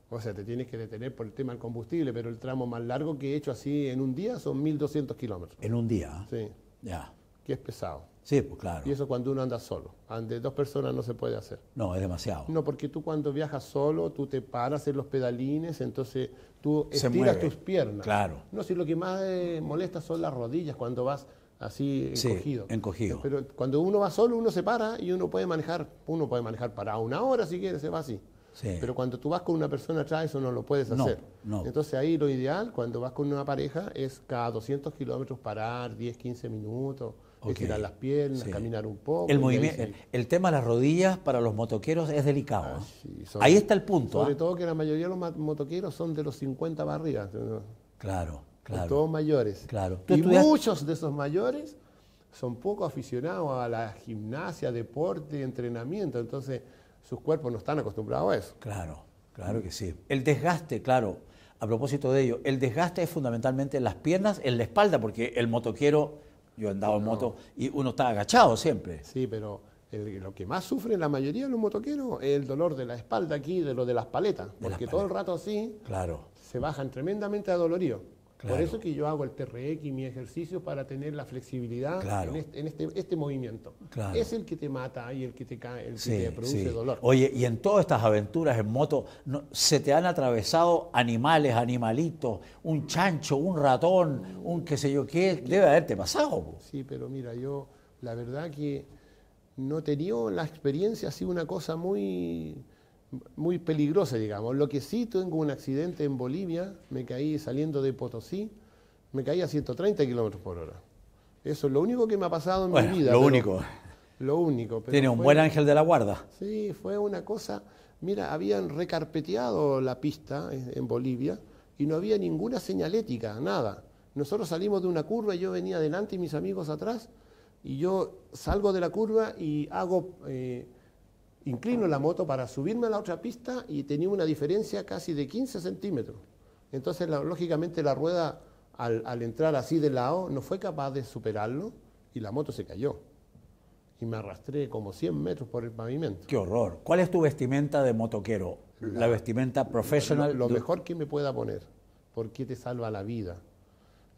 O sea, te tienes que detener por el tema del combustible, pero el tramo más largo que he hecho así en un día son 1200 kilómetros. En un día. Sí, Ya. que es pesado. Sí, pues claro. Y eso cuando uno anda solo. Ande dos personas no se puede hacer. No, es demasiado. No, porque tú cuando viajas solo, tú te paras en los pedalines, entonces tú Se estiras mueve. tus piernas. Claro. No, si lo que más eh, molesta son las rodillas cuando vas así Sí, encogido. encogido. Pero cuando uno va solo, uno se para y uno puede manejar, uno puede manejar para una hora si quiere, se va así. Sí. Pero cuando tú vas con una persona atrás, eso no lo puedes hacer. no. Entonces ahí lo ideal, cuando vas con una pareja, es cada 200 kilómetros parar, 10, 15 minutos, Ok. estirar las piernas, Sí. caminar un poco. El, movimiento, el tema de las rodillas para los motoqueros es delicado. ¿eh? Sí, sobre- Ahí está el punto. Sobre ¿ah? todo que la mayoría de los motoqueros son de los 50 para arriba. Claro, claro. todos mayores. Claro. Y estudiaste- muchos de esos mayores son poco aficionados a la gimnasia, deporte, entrenamiento. Entonces, sus cuerpos no están acostumbrados a eso. Claro, claro que sí. El desgaste, claro, a propósito de ello, el desgaste es fundamentalmente en las piernas, en la espalda, porque el motoquero, yo he andado en moto y uno está agachado siempre. Sí, pero el- lo que más sufren la mayoría de los motoqueros es el dolor de la espalda aquí, de lo de las paletas. las Porque todo el rato así Claro, se bajan tremendamente adoloridos. Claro. Por eso que yo hago el TRX, mi ejercicio, para tener la flexibilidad Claro. en, este, en este, este movimiento. Claro. Es el que te mata y el que te, cae, el que sí, te produce sí. dolor. Oye, y en todas estas aventuras en moto, no- ¿se te han atravesado animales, animalitos, un chancho, un ratón, un qué sé yo qué? Debe haberte pasado. Sí, pero mira, yo la verdad que no he tenido la experiencia así una cosa muy, muy peligrosa, digamos. Lo que sí tengo un accidente en Bolivia, me caí saliendo de Potosí, me caí a 130 kilómetros por hora. Eso es lo único que me ha pasado en Bueno, mi vida. lo único. Lo único. pero Tiene un fue- buen ángel de la guarda. Sí, fue una cosa. Mira, habían recarpeteado la pista en en Bolivia y no había ninguna señalética, nada. Nosotros salimos de una curva y yo venía adelante y mis amigos atrás y yo salgo de la curva y hago, eh, inclino la moto para subirme a la otra pista y tenía una diferencia casi de 15 centímetros. Entonces, la- lógicamente, la rueda al, al entrar así de lado no fue capaz de superarlo y la moto se cayó. Y me arrastré como 100 metros por el pavimento. Qué horror. ¿Cuál es tu vestimenta de motoquero? La, vestimenta professional. Lo, mejor que me pueda poner, porque te salva la vida.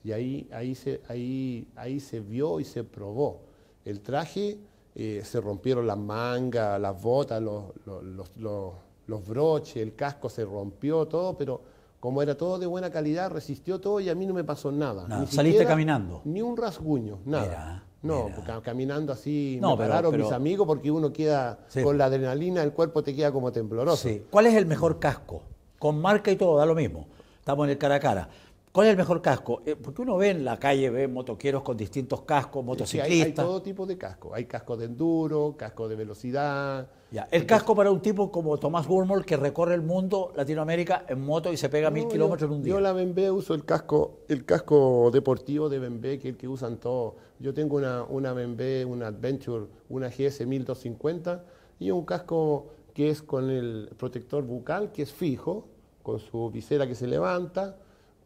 Y ahí, ahí, se, ahí, ahí se vio y se probó. El traje, eh, se rompieron las mangas, las botas, los, los, los- broches, el casco se rompió, todo, pero como era todo de buena calidad, resistió todo y a mí no me pasó nada. Nada, Ni saliste siquiera- caminando. Ni un rasguño, nada. Mira. No, ca- caminando así No, me pero- pararon pero- mis amigos porque uno queda Sí. con la adrenalina, el cuerpo te queda como tembloroso. Sí. ¿Cuál es el mejor casco? Con marca y todo, da lo mismo. Estamos en el cara a cara. ¿Cuál es el mejor casco? Eh, porque uno ve en la calle, ve motoqueros con distintos cascos, Es que hay, hay motociclistas. todo tipo de casco. Hay casco de enduro, casco de velocidad. Ya, El casco para un tipo como Tomás Gurmol que recorre el mundo, Latinoamérica, en moto y se pega mil No, kilómetros yo, en un día. Yo la BMW uso el casco, el casco deportivo de BMW, que es el que usan todos. Yo tengo una, una BMW, una Adventure, una GS 1250 y un casco que es con el protector bucal, que es fijo, con su visera que se levanta,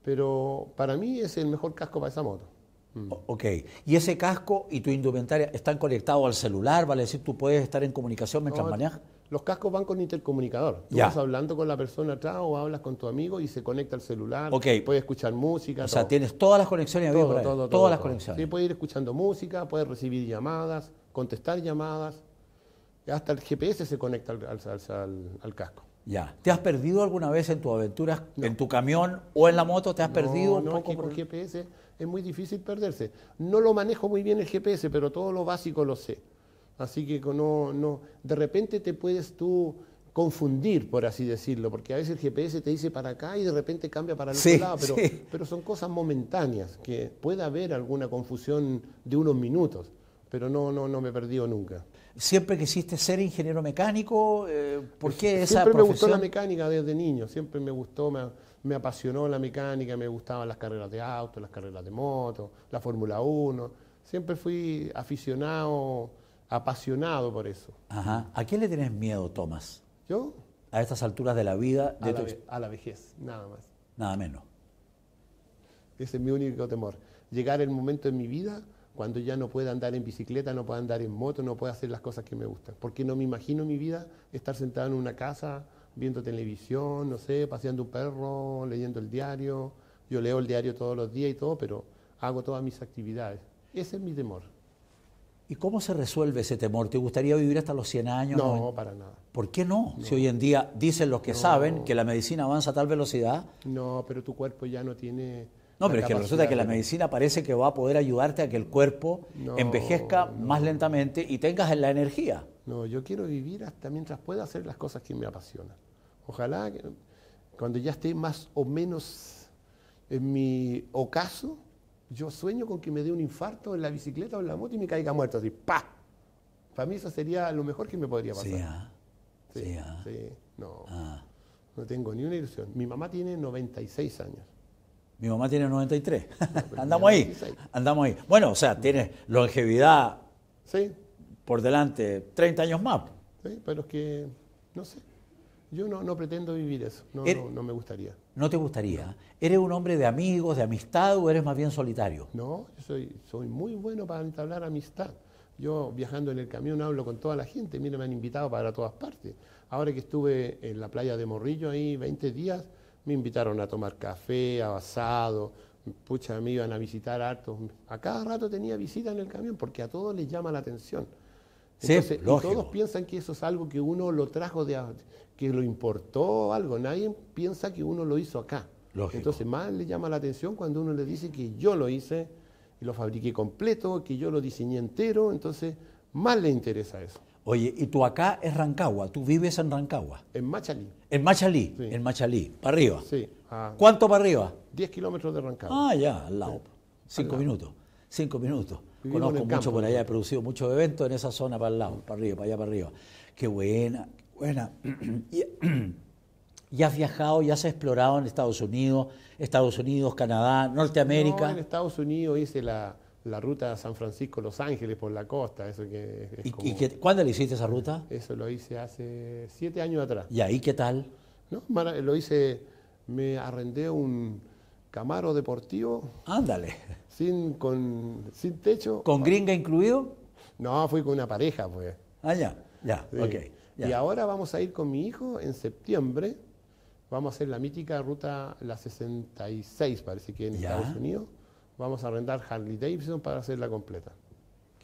pero para mí es el mejor casco para esa moto. O- Ok. ¿Y ese casco y tu indumentaria están conectados al celular? Vale decir, tú puedes estar en comunicación mientras No, manejas. Los cascos van con intercomunicador. Tú Ya. vas hablando con la persona atrás o hablas con tu amigo y se conecta al celular. Ok. Puedes escuchar música. O sea, todo. tienes todas las conexiones Todo, ahí. todo, todas todo, las todo. conexiones. Sí, puedes ir escuchando música, puedes recibir llamadas, contestar llamadas. Hasta el GPS se conecta al- al- al- al casco. Ya. ¿Te has perdido alguna vez en tus aventuras, en tu camión o en la moto? ¿Te has perdido No, un no, poco? por- GPS es muy difícil perderse. No lo manejo muy bien el GPS, pero todo lo básico lo sé. Así que no, no, de repente te puedes tú confundir, por así decirlo, porque a veces el GPS te dice para acá y de repente cambia para el Sí, otro lado, pero, sí. pero son cosas momentáneas, que puede haber alguna confusión de unos minutos, pero no, no, no me he perdido nunca. ¿Siempre quisiste ser ingeniero mecánico? Eh, ¿Por qué esa Siempre me gustó la profesión? mecánica desde niño, siempre me gustó, me, me apasionó la mecánica, me gustaban las carreras de auto, las carreras de moto, la Fórmula 1. Siempre fui aficionado, apasionado por eso. Ajá. ¿A quién le tienes miedo, Tomás? Yo A estas alturas de la vida, a la, ve- a la vejez, nada más. nada menos. Ese es mi único temor. Llegar el momento en mi vida cuando ya no pueda andar en bicicleta, no pueda andar en moto, no pueda hacer las cosas que me gustan. Porque no me imagino mi vida estar sentado en una casa, viendo televisión, no sé, paseando un perro, leyendo el diario. Yo leo el diario todos los días y todo, pero hago todas mis actividades. Ese es mi temor. ¿Y cómo se resuelve ese temor? ¿Te gustaría vivir hasta los 100 años? No, 90? para nada. ¿Por qué no? Si hoy en día dicen los que saben que la medicina avanza a tal velocidad. No, pero tu cuerpo ya no tiene... No, pero es que resulta que la medicina parece que va a poder ayudarte a que el cuerpo No, envejezca no. más lentamente y tengas la energía. No, yo quiero vivir hasta mientras pueda hacer las cosas que me apasionan. Ojalá que cuando ya esté más o menos en mi ocaso, yo sueño con que me dé un infarto en la bicicleta o en la moto y me caiga muerto así, ¡pa! Para mí eso sería lo mejor que me podría pasar. Sí, ah. Sí, Sí, ah. sí, no, Ah. no tengo ni una ilusión. Mi mamá tiene 96 años. Mi mamá tiene 93. pero Andamos ahí. 96. Andamos ahí. Bueno, o sea, tienes longevidad Sí, por delante 30 años más. sí, pero es que, no sé, yo no, no pretendo vivir eso, no, Er- no, no me gustaría. ¿No te gustaría? ¿Eres un hombre de amigos, de amistad o eres más bien solitario? No, yo soy, soy muy bueno para entablar amistad. Yo viajando en el camión hablo con toda la gente, mira, me han invitado para todas partes. Ahora que estuve en la playa de Morrillo ahí 20 días, me invitaron a tomar café, a asado, pucha, me iban a visitar hartos. A cada rato tenía visita en el camión porque a todos les llama la atención. Sí, y todos piensan que eso es algo que uno lo trajo de, que lo importó algo. Nadie piensa que uno lo hizo acá. Lógico. Entonces más le llama la atención cuando uno le dice que yo lo hice y lo fabriqué completo, que yo lo diseñé entero, entonces más le interesa eso. Oye, y tú acá es Rancagua, tú vives en Rancagua. En Machalí, En Machalí, Sí. en Machalí, para arriba. sí, ¿Cuánto para arriba? 10 kilómetros de Rancagua. Ah, ya, al lado. Cinco lado. minutos. Cinco minutos. Vivimos Conozco mucho campo, por allá, he producido muchos eventos en esa zona para el lado, para arriba, para allá, para arriba. Qué buena, qué buena. Y has viajado, ya has explorado en Estados Unidos, Estados Unidos, Canadá, Norteamérica. No, en Estados Unidos hice la, la ruta San Francisco-Los Ángeles por la costa, eso que es ¿Y, como- y qué- cuándo le hiciste esa ruta? Eso lo hice hace siete años atrás. ¿Y ahí qué tal? ¿no? Lo hice, me arrendé un Camaro deportivo Ándale. sin, con, sin techo. ¿Con gringa incluido? No, fui con una pareja, pues. Ah, ya, ya, Sí. ok. ya. Y ahora vamos a ir con mi hijo en septiembre. Vamos a hacer la mítica ruta, la 66, parece que en Ya. Estados Unidos. Vamos a arrendar Harley Davidson para hacerla completa.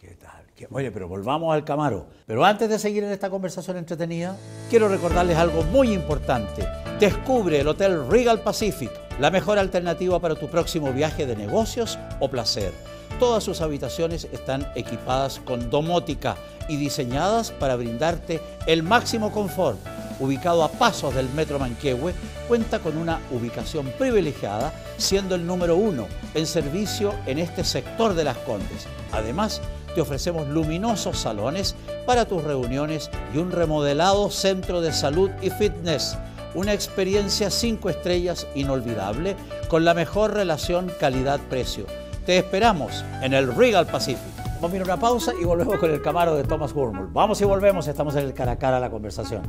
¿Qué tal? ¿Qué- Oye, pero volvamos al Camaro. Pero antes de seguir en esta conversación entretenida, quiero recordarles algo muy importante. Descubre el Hotel Regal Pacific, la mejor alternativa para tu próximo viaje de negocios o placer. Todas sus habitaciones están equipadas con domótica y diseñadas para brindarte el máximo confort. Ubicado a pasos del Metro Manquehue, cuenta con una ubicación privilegiada, siendo el número uno en servicio en este sector de las Condes. Además, te ofrecemos luminosos salones para tus reuniones y un remodelado centro de salud y fitness. Una experiencia cinco estrellas inolvidable con la mejor relación calidad-precio. Te esperamos en el Regal Pacific. Vamos a ir a una pausa y volvemos con el Camaro de Thomas Gurmul. Vamos y volvemos, estamos en el cara a cara la conversación.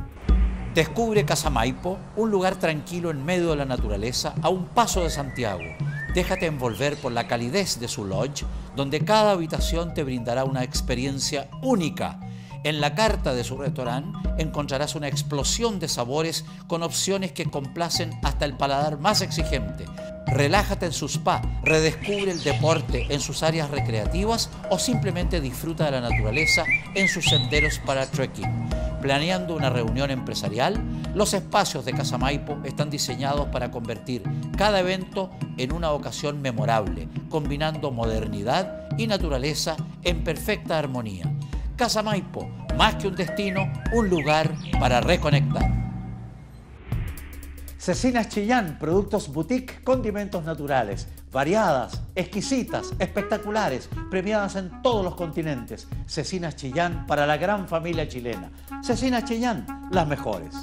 Descubre Casa Maipo, un lugar tranquilo en medio de la naturaleza, a un paso de Santiago. Déjate envolver por la calidez de su lodge, donde cada habitación te brindará una experiencia única. En la carta de su restaurante encontrarás una explosión de sabores con opciones que complacen hasta el paladar más exigente. Relájate en su spa, redescubre el deporte en sus áreas recreativas o simplemente disfruta de la naturaleza en sus senderos para trekking. Planeando una reunión empresarial, los espacios de Casa Maipo están diseñados para convertir cada evento en una ocasión memorable, combinando modernidad y naturaleza en perfecta armonía. Casa Maipo, más que un destino, un lugar para reconectar. Cecinas Chillán, productos boutique, condimentos naturales, variadas, exquisitas, espectaculares, premiadas en todos los continentes. Cecinas Chillán para la gran familia chilena. Cecinas Chillán, las mejores.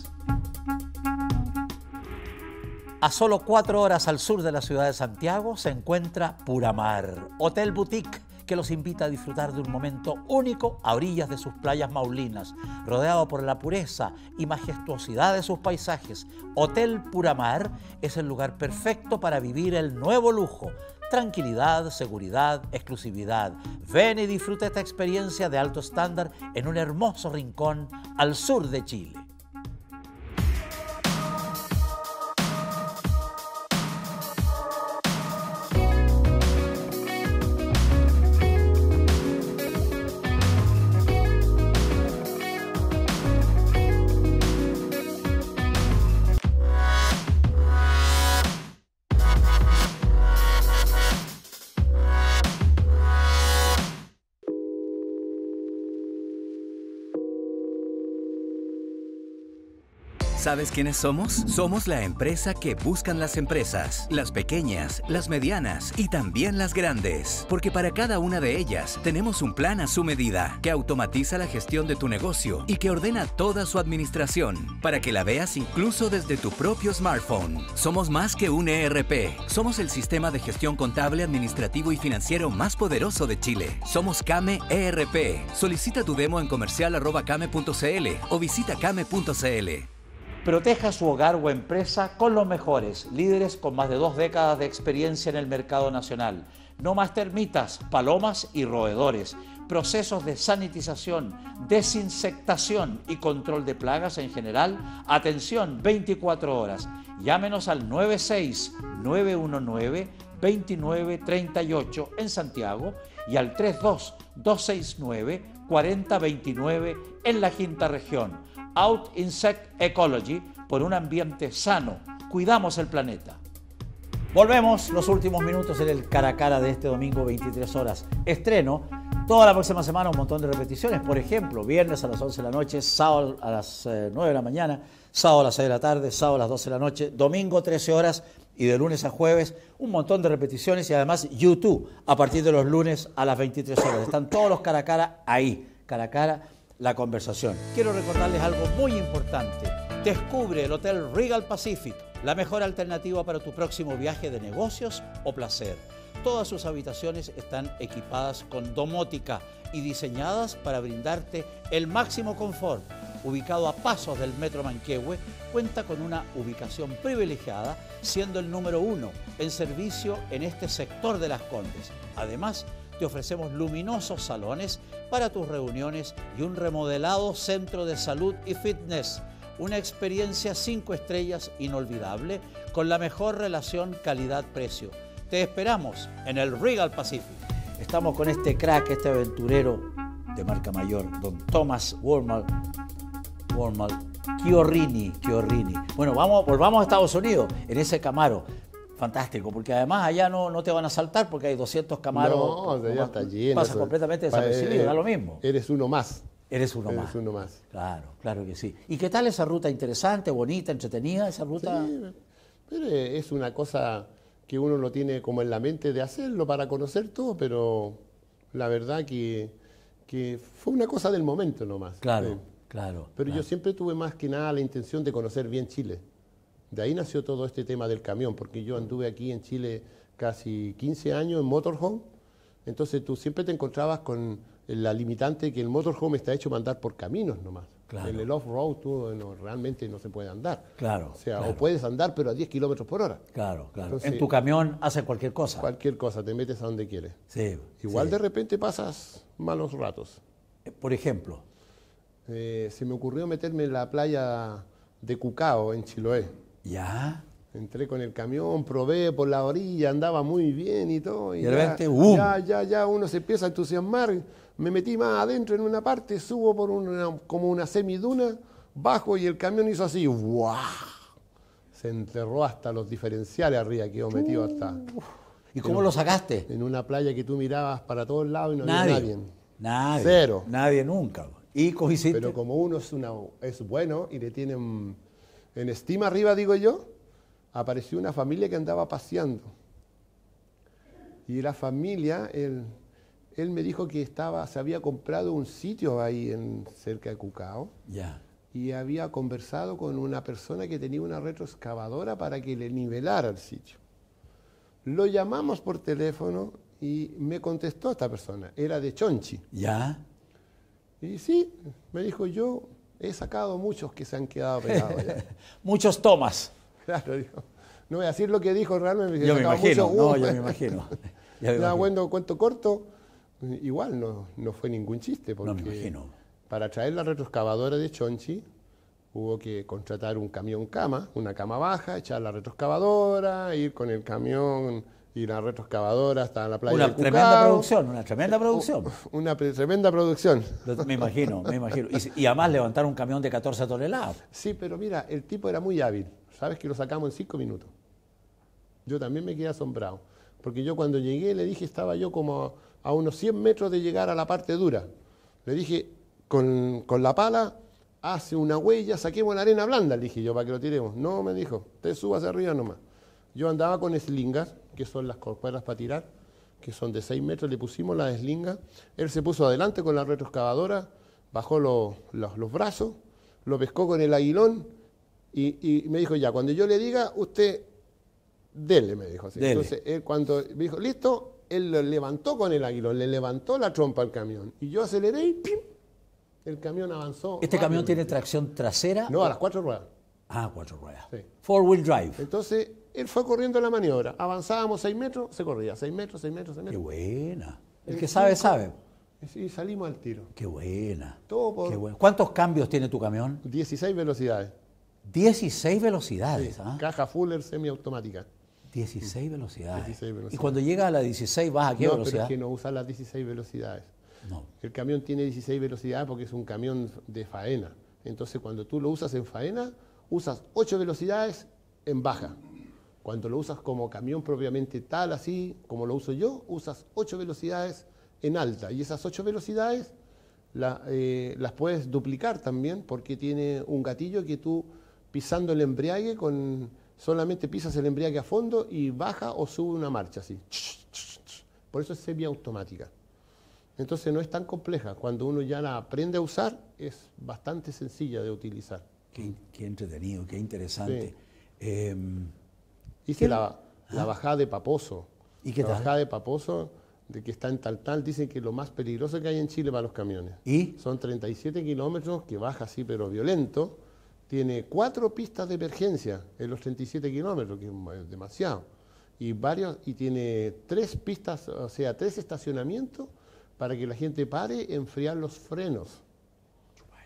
A solo cuatro horas al sur de la ciudad de Santiago se encuentra Puramar, Hotel Boutique que los invita a disfrutar de un momento único a orillas de sus playas maulinas, rodeado por la pureza y majestuosidad de sus paisajes. Hotel Puramar es el lugar perfecto para vivir el nuevo lujo. Tranquilidad, seguridad, exclusividad. Ven y disfruta esta experiencia de alto estándar en un hermoso rincón al sur de Chile. ¿Sabes quiénes somos? Somos la empresa que buscan las empresas, las pequeñas, las medianas y también las grandes. Porque para cada una de ellas tenemos un plan a su medida que automatiza la gestión de tu negocio y que ordena toda su administración para que la veas incluso desde tu propio smartphone. Somos más que un ERP. Somos el sistema de gestión contable, administrativo y financiero más poderoso de Chile. Somos Kame ERP. Solicita tu demo en comercial.kame.cl o visita kame.cl. Proteja su hogar o empresa con los mejores, líderes con más de dos décadas de experiencia en el mercado nacional. No más termitas, palomas y roedores. Procesos de sanitización, desinsectación y control de plagas en general. Atención 24 horas. Llámenos al 96 919 2938 en Santiago y al 32 269 4029 en la quinta región Out Insect Ecology por un ambiente sano. Cuidamos el planeta. Volvemos los últimos minutos en el cara a cara de este domingo 23 horas. Estreno toda la próxima semana un montón de repeticiones. Por ejemplo, viernes a las 11 de la noche, sábado a las 9 eh, de la mañana, sábado a las 6 de la tarde, sábado a las 12 de la noche, domingo 13 horas y de lunes a jueves un montón de repeticiones y además YouTube a partir de los lunes a las 23 horas. Están todos los cara a cara ahí, cara a cara la conversación. Quiero recordarles algo muy importante. Descubre el Hotel Regal Pacific, la mejor alternativa para tu próximo viaje de negocios o placer. Todas sus habitaciones están equipadas con domótica y diseñadas para brindarte el máximo confort. Ubicado a pasos del Metro Manquehue, cuenta con una ubicación privilegiada, siendo el número uno en servicio en este sector de las Condes. Además, te ofrecemos luminosos salones para tus reuniones y un remodelado centro de salud y fitness. Una experiencia cinco estrellas inolvidable con la mejor relación calidad-precio. Te esperamos en el Regal Pacific. Estamos con este crack, este aventurero de marca mayor, don Thomas Wormal. Wormal. Chiorrini, Chiorrini. Bueno, vamos, volvamos a Estados Unidos en ese Camaro Fantástico, porque además allá no, no te van a saltar porque hay 200 camaros. No, ya está lleno. Pasa eso- completamente desapercibido, eh, da lo mismo. Eres uno más. Eres uno eres más. uno más. Claro, claro que sí. ¿Y qué tal esa ruta interesante, bonita, entretenida? Esa ruta. Sí, pero es una cosa que uno lo tiene como en la mente de hacerlo para conocer todo, pero la verdad que, que fue una cosa del momento nomás. Claro, claro. Pero claro. yo siempre tuve más que nada la intención de conocer bien Chile. De ahí nació todo este tema del camión, porque yo anduve aquí en Chile casi 15 años en motorhome, entonces tú siempre te encontrabas con la limitante que el motorhome está hecho para andar por caminos nomás. Claro. En el off-road tú no, realmente no se puede andar. Claro, O sea, claro. o puedes andar pero a 10 kilómetros por hora. Claro, claro. Entonces- en tu camión hace cualquier cosa. Cualquier cosa, te metes a donde quieres. Sí. Igual sí. de repente pasas malos ratos. Eh, Por ejemplo, Eh, se me ocurrió meterme en la playa de Cucao, en Chiloé. Ya. Entré con el camión, probé por la orilla, andaba muy bien y todo. Y de ya, repente, ¡bum! ya, ya, ya uno se empieza a entusiasmar. Me metí más adentro en una parte, subo por una, como una semiduna, bajo y el camión hizo así, ¡guau! Se enterró hasta los diferenciales arriba, quedó metido hasta ¿Y cómo lo sacaste? en una playa que tú mirabas para todos lados y no Nadie. había nadie. Nadie. Cero. Nadie nunca. ¿Y? Pero como uno es, una, es bueno y le tienen en estima arriba, digo yo, apareció una familia que andaba paseando. Y la familia, él, él me dijo que estaba, se había comprado un sitio ahí en, cerca de Cucao Ya. y había conversado con una persona que tenía una retroexcavadora para que le nivelara el sitio. Lo llamamos por teléfono y me contestó esta persona, era de Chonchi. Ya. Y sí, me dijo, yo he sacado muchos que se han quedado pegados. Muchos tomas. claro, dijo. No voy a decir lo que dijo realmente. Yo me imagino. muchos, No, uh, yo me imagino. Ya me imagino. bueno, cuento corto, igual no, no fue ningún chiste, porque No me imagino. para traer la retroexcavadora de Chonchi hubo que contratar un camión cama, una cama baja, echar la retroexcavadora, ir con el camión y la retroexcavadora hasta la playa Una tremenda Cucao. producción, una tremenda producción. Una tremenda producción. Me imagino, me imagino. Y, y además levantar un camión de 14 toneladas. Sí, pero mira, el tipo era muy hábil. Sabes que lo sacamos en cinco minutos. Yo también me quedé asombrado. Porque yo cuando llegué le dije, estaba yo como a unos 100 metros de llegar a la parte dura. Le dije, con, con la pala, hace una huella, saquemos la arena blanda, le dije yo, para que lo tiremos. No, me dijo, te subas arriba nomás. Yo andaba con slingas, que son las cuerdas para tirar, que son de 6 metros, le pusimos las slingas. Él se puso adelante con la retroexcavadora, bajó lo- los- los brazos, lo pescó con el aguilón y, y me dijo, ya, cuando yo le diga, usted dele, me dijo así. Dele. Entonces, él cuando me dijo, listo, él lo levantó con el aguilón, le levantó la trompa al camión. Y yo aceleré y ¡pim! El camión avanzó. Este camión tiene tracción trasera. No, a las cuatro ruedas. Ah, cuatro ruedas. Sí. Four wheel drive. Entonces, él fue corriendo la maniobra. Avanzábamos seis metros, se corría. Seis metros, seis metros, seis Qué metros. buena. El que sabe, sí, sabe. Y salimos al tiro. Qué buena. Todo por Qué buena. ¿Cuántos cambios tiene tu camión? 16 velocidades. 16 velocidades. ¿ah? Caja Fuller semiautomática. 16 velocidades. 16 velocidades. Y cuando llega a la 16 vas a qué no, pero velocidad? es que no usa las 16 velocidades. No. El camión tiene 16 velocidades porque es un camión de faena. Entonces, cuando tú lo usas en faena, usas 8 velocidades en baja. Cuando lo usas como camión propiamente tal, así como lo uso yo, usas 8 velocidades en alta. Y esas 8 velocidades la- eh, las puedes duplicar también porque tiene un gatillo que tú pisando el embriague, con, solamente pisas el embriague a fondo y baja o sube una marcha así. Por eso es semiautomática. Entonces no es tan compleja. Cuando uno ya la aprende a usar, es bastante sencilla de utilizar. Qué, qué entretenido, qué interesante. Em, Hice la, la bajada de Paposo. ¿Y qué la bajada de Paposo, de que está en tal tal, dicen que lo más peligroso que hay en Chile para los camiones. ¿Y? Son 37 kilómetros, que baja así pero violento. Tiene cuatro pistas de emergencia en los 37 kilómetros, que es demasiado. Y, varios, y tiene tres pistas, o sea, tres estacionamientos para que la gente pare, enfriar los frenos.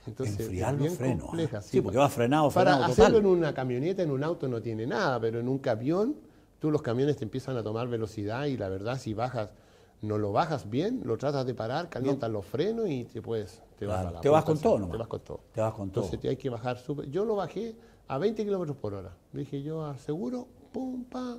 Entonces, Enfriar los frenos, compleja, ah. Sí, porque va frenado, Para frenado hacerlo total. en una camioneta, en un auto no tiene nada, pero en un camión, tú los camiones te empiezan a tomar velocidad y la verdad si bajas, no lo bajas bien, lo tratas de parar, calientas los frenos y te puedes, te vas a la te vas con todo nomás. Te vas con todo. Te vas con todo. Entonces te hay que bajar súper. Yo lo bajé a 20 kilómetros por hora. Dije yo, seguro, pum, pa,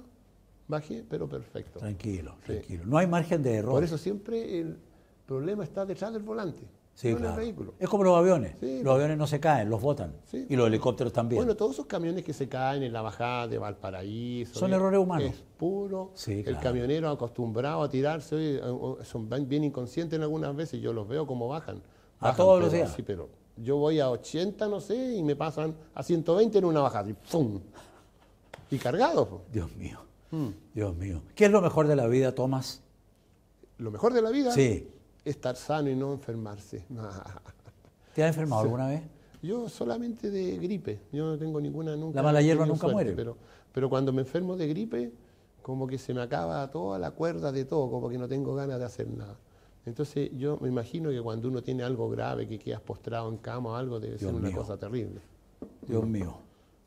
Bajé, pero perfecto. Tranquilo, Sí. tranquilo. No hay margen de error. Por eso siempre el problema está detrás del volante, Sí, no en claro. el vehículo. Es como los aviones. Sí. Los aviones no se caen, los botan. Sí. Y los helicópteros también. Bueno, todos esos camiones que se caen en la bajada de Valparaíso. Son eh, errores humanos. Es puro. Sí, el claro. camionero acostumbrado a tirarse, eh, o- son bien inconscientes en algunas veces, yo los veo como bajan. A Bajan, todos los pero- días. Sí, pero yo voy a 80, no sé, y me pasan a 120 en una bajada, y ¡pum! Y cargado. po. Dios mío. Mm. Dios mío. ¿Qué es lo mejor de la vida, Tomás? Lo mejor de la vida Sí. Es estar sano y no enfermarse. ¿Te has enfermado alguna vez? Yo solamente de gripe, yo no tengo ninguna nunca. La mala hierba nunca muere. Pero, pero cuando me enfermo de gripe, como que se me acaba toda la cuerda de todo, como que no tengo ganas de hacer nada. Entonces yo me imagino que cuando uno tiene algo grave, que quedas postrado en cama o algo, debe Dios ser una mío. cosa terrible. Dios mío.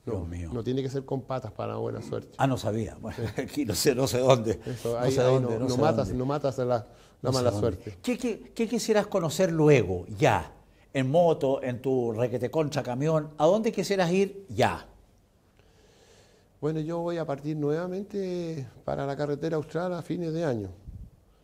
Dios No, mío. no tiene que ser con patas para buena suerte. Ah, no sabía. Bueno, aquí no sé, no sé dónde. Eso, no sé ahí dónde, no, no no sé matas, dónde. no matas a la, mala suerte. ¿Qué, qué, qué quisieras conocer luego, ya? En moto, en tu requete concha camión. ¿A dónde quisieras ir ya? Bueno, yo voy a partir nuevamente para la carretera austral a fines de año.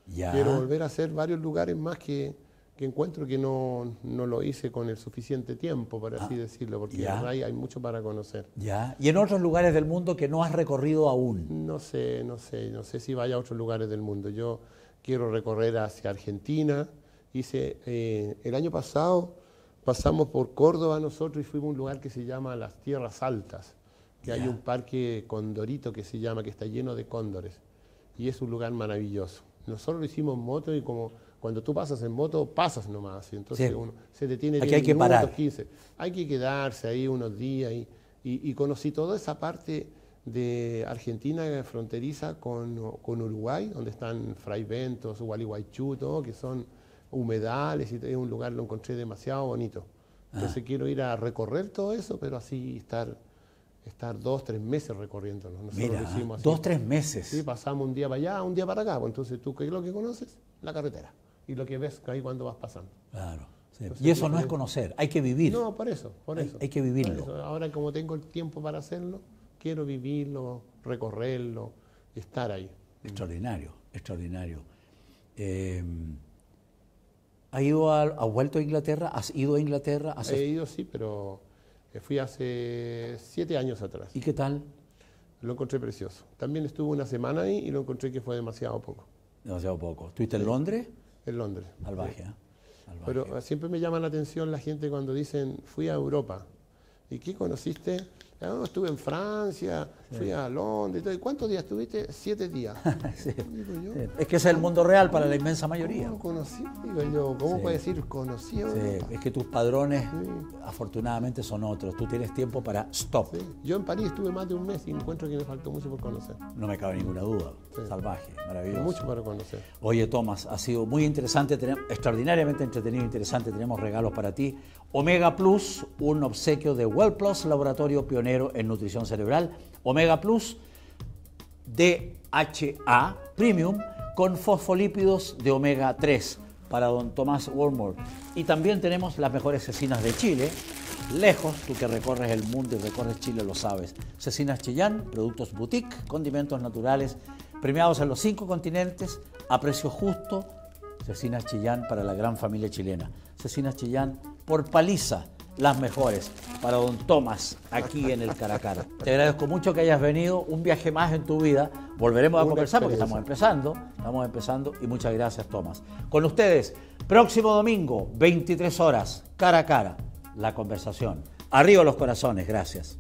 Ya. Quiero volver a hacer varios lugares más que, que encuentro que no, no lo hice con el suficiente tiempo, por así decirlo, porque Ah, ya. en Ray hay mucho para conocer. Ya. Y en otros lugares del mundo que no has recorrido aún. No sé, no sé, no sé si vaya a otros lugares del mundo. Yo quiero recorrer hacia Argentina. Hice, eh, el año pasado pasamos por Córdoba nosotros y fuimos a un lugar que se llama Las Tierras Altas, que hay un parque condorito que se llama, que está lleno de cóndores. Y es un lugar maravilloso. Nosotros lo hicimos en moto y como cuando tú pasas en moto, pasas nomás. y entonces Sí. uno se detiene Aquí 10 hay que minutos, parar. 15. Hay que quedarse ahí unos días y, y- y conocí toda esa parte de Argentina fronteriza con, con Uruguay, donde están Fraiventos, Gualeguaychú, todo, que son humedales y es un lugar lo encontré demasiado bonito. Entonces quiero ir a recorrer todo eso, pero así estar, estar dos, tres meses recorriéndolo. Nosotros Mira, lo hicimos así. dos, tres meses. Sí, pasamos un día para allá, un día para acá. pues entonces tú, ¿qué es lo que conoces? La carretera. Y lo que ves ahí cuando vas pasando. Claro. sí. Entonces, Y eso no ¿qué- es conocer, hay que vivir. No, por eso, por Hay- eso. hay que vivirlo. Ahora como tengo el tiempo para hacerlo, quiero vivirlo, recorrerlo, estar ahí. Extraordinario, extraordinario. Eh, ¿Ha ido a, ha vuelto a Inglaterra? ¿Has ido a Inglaterra? ¿Has- He ido, sí, pero eh, fui hace siete años atrás. ¿Y qué tal? Lo encontré precioso. También estuve una semana ahí y lo encontré que fue demasiado poco. Demasiado poco. ¿Estuviste en Londres? En Londres. Salvaje, ¿eh? Salvaje. Pero eh, siempre me llama la atención la gente cuando dicen, fui a Europa. ¿Y qué conociste? "Ah, no, estuve en Francia, fui a Londres. y todo". ¿Y ¿Cuántos días estuviste? Siete días. Sí. Yo, Sí. Es que ese es el mundo real para la inmensa mayoría. ¿Cómo conocí? Digo yo, ¿cómo Sí. puede decir conocí es que tus padrones afortunadamente son otros. Tú tienes tiempo para stop. Yo en París estuve más de un mes y encuentro que me faltó mucho por conocer. No me cabe ninguna duda. Salvaje, maravilloso. Mucho para conocer. Oye, Tomás, ha sido muy interesante, extraordinariamente entretenido e interesante. Tenemos regalos para ti. Omega Plus, un obsequio de Well Plus, laboratorio pionero en nutrición cerebral. Omega Plus, DHA Premium, con fosfolípidos de omega 3 para don Tomás Wormore. Y también tenemos las mejores cecinas de Chile. Lejos, tú que recorres el mundo y recorres Chile lo sabes. Cecinas Chillán, productos boutique, condimentos naturales, premiados en los cinco continentes a precio justo. Cecinas Chillán para la gran familia chilena. Cecinas Chillán por paliza, las mejores para don Tomás aquí en el Caracara. Te agradezco mucho que hayas venido, un viaje más en tu vida. Volveremos a Una conversar porque estamos empezando, estamos empezando y muchas gracias Tomás. Con ustedes, próximo domingo, 23 horas, cara a cara, la conversación. Arriba los corazones, gracias.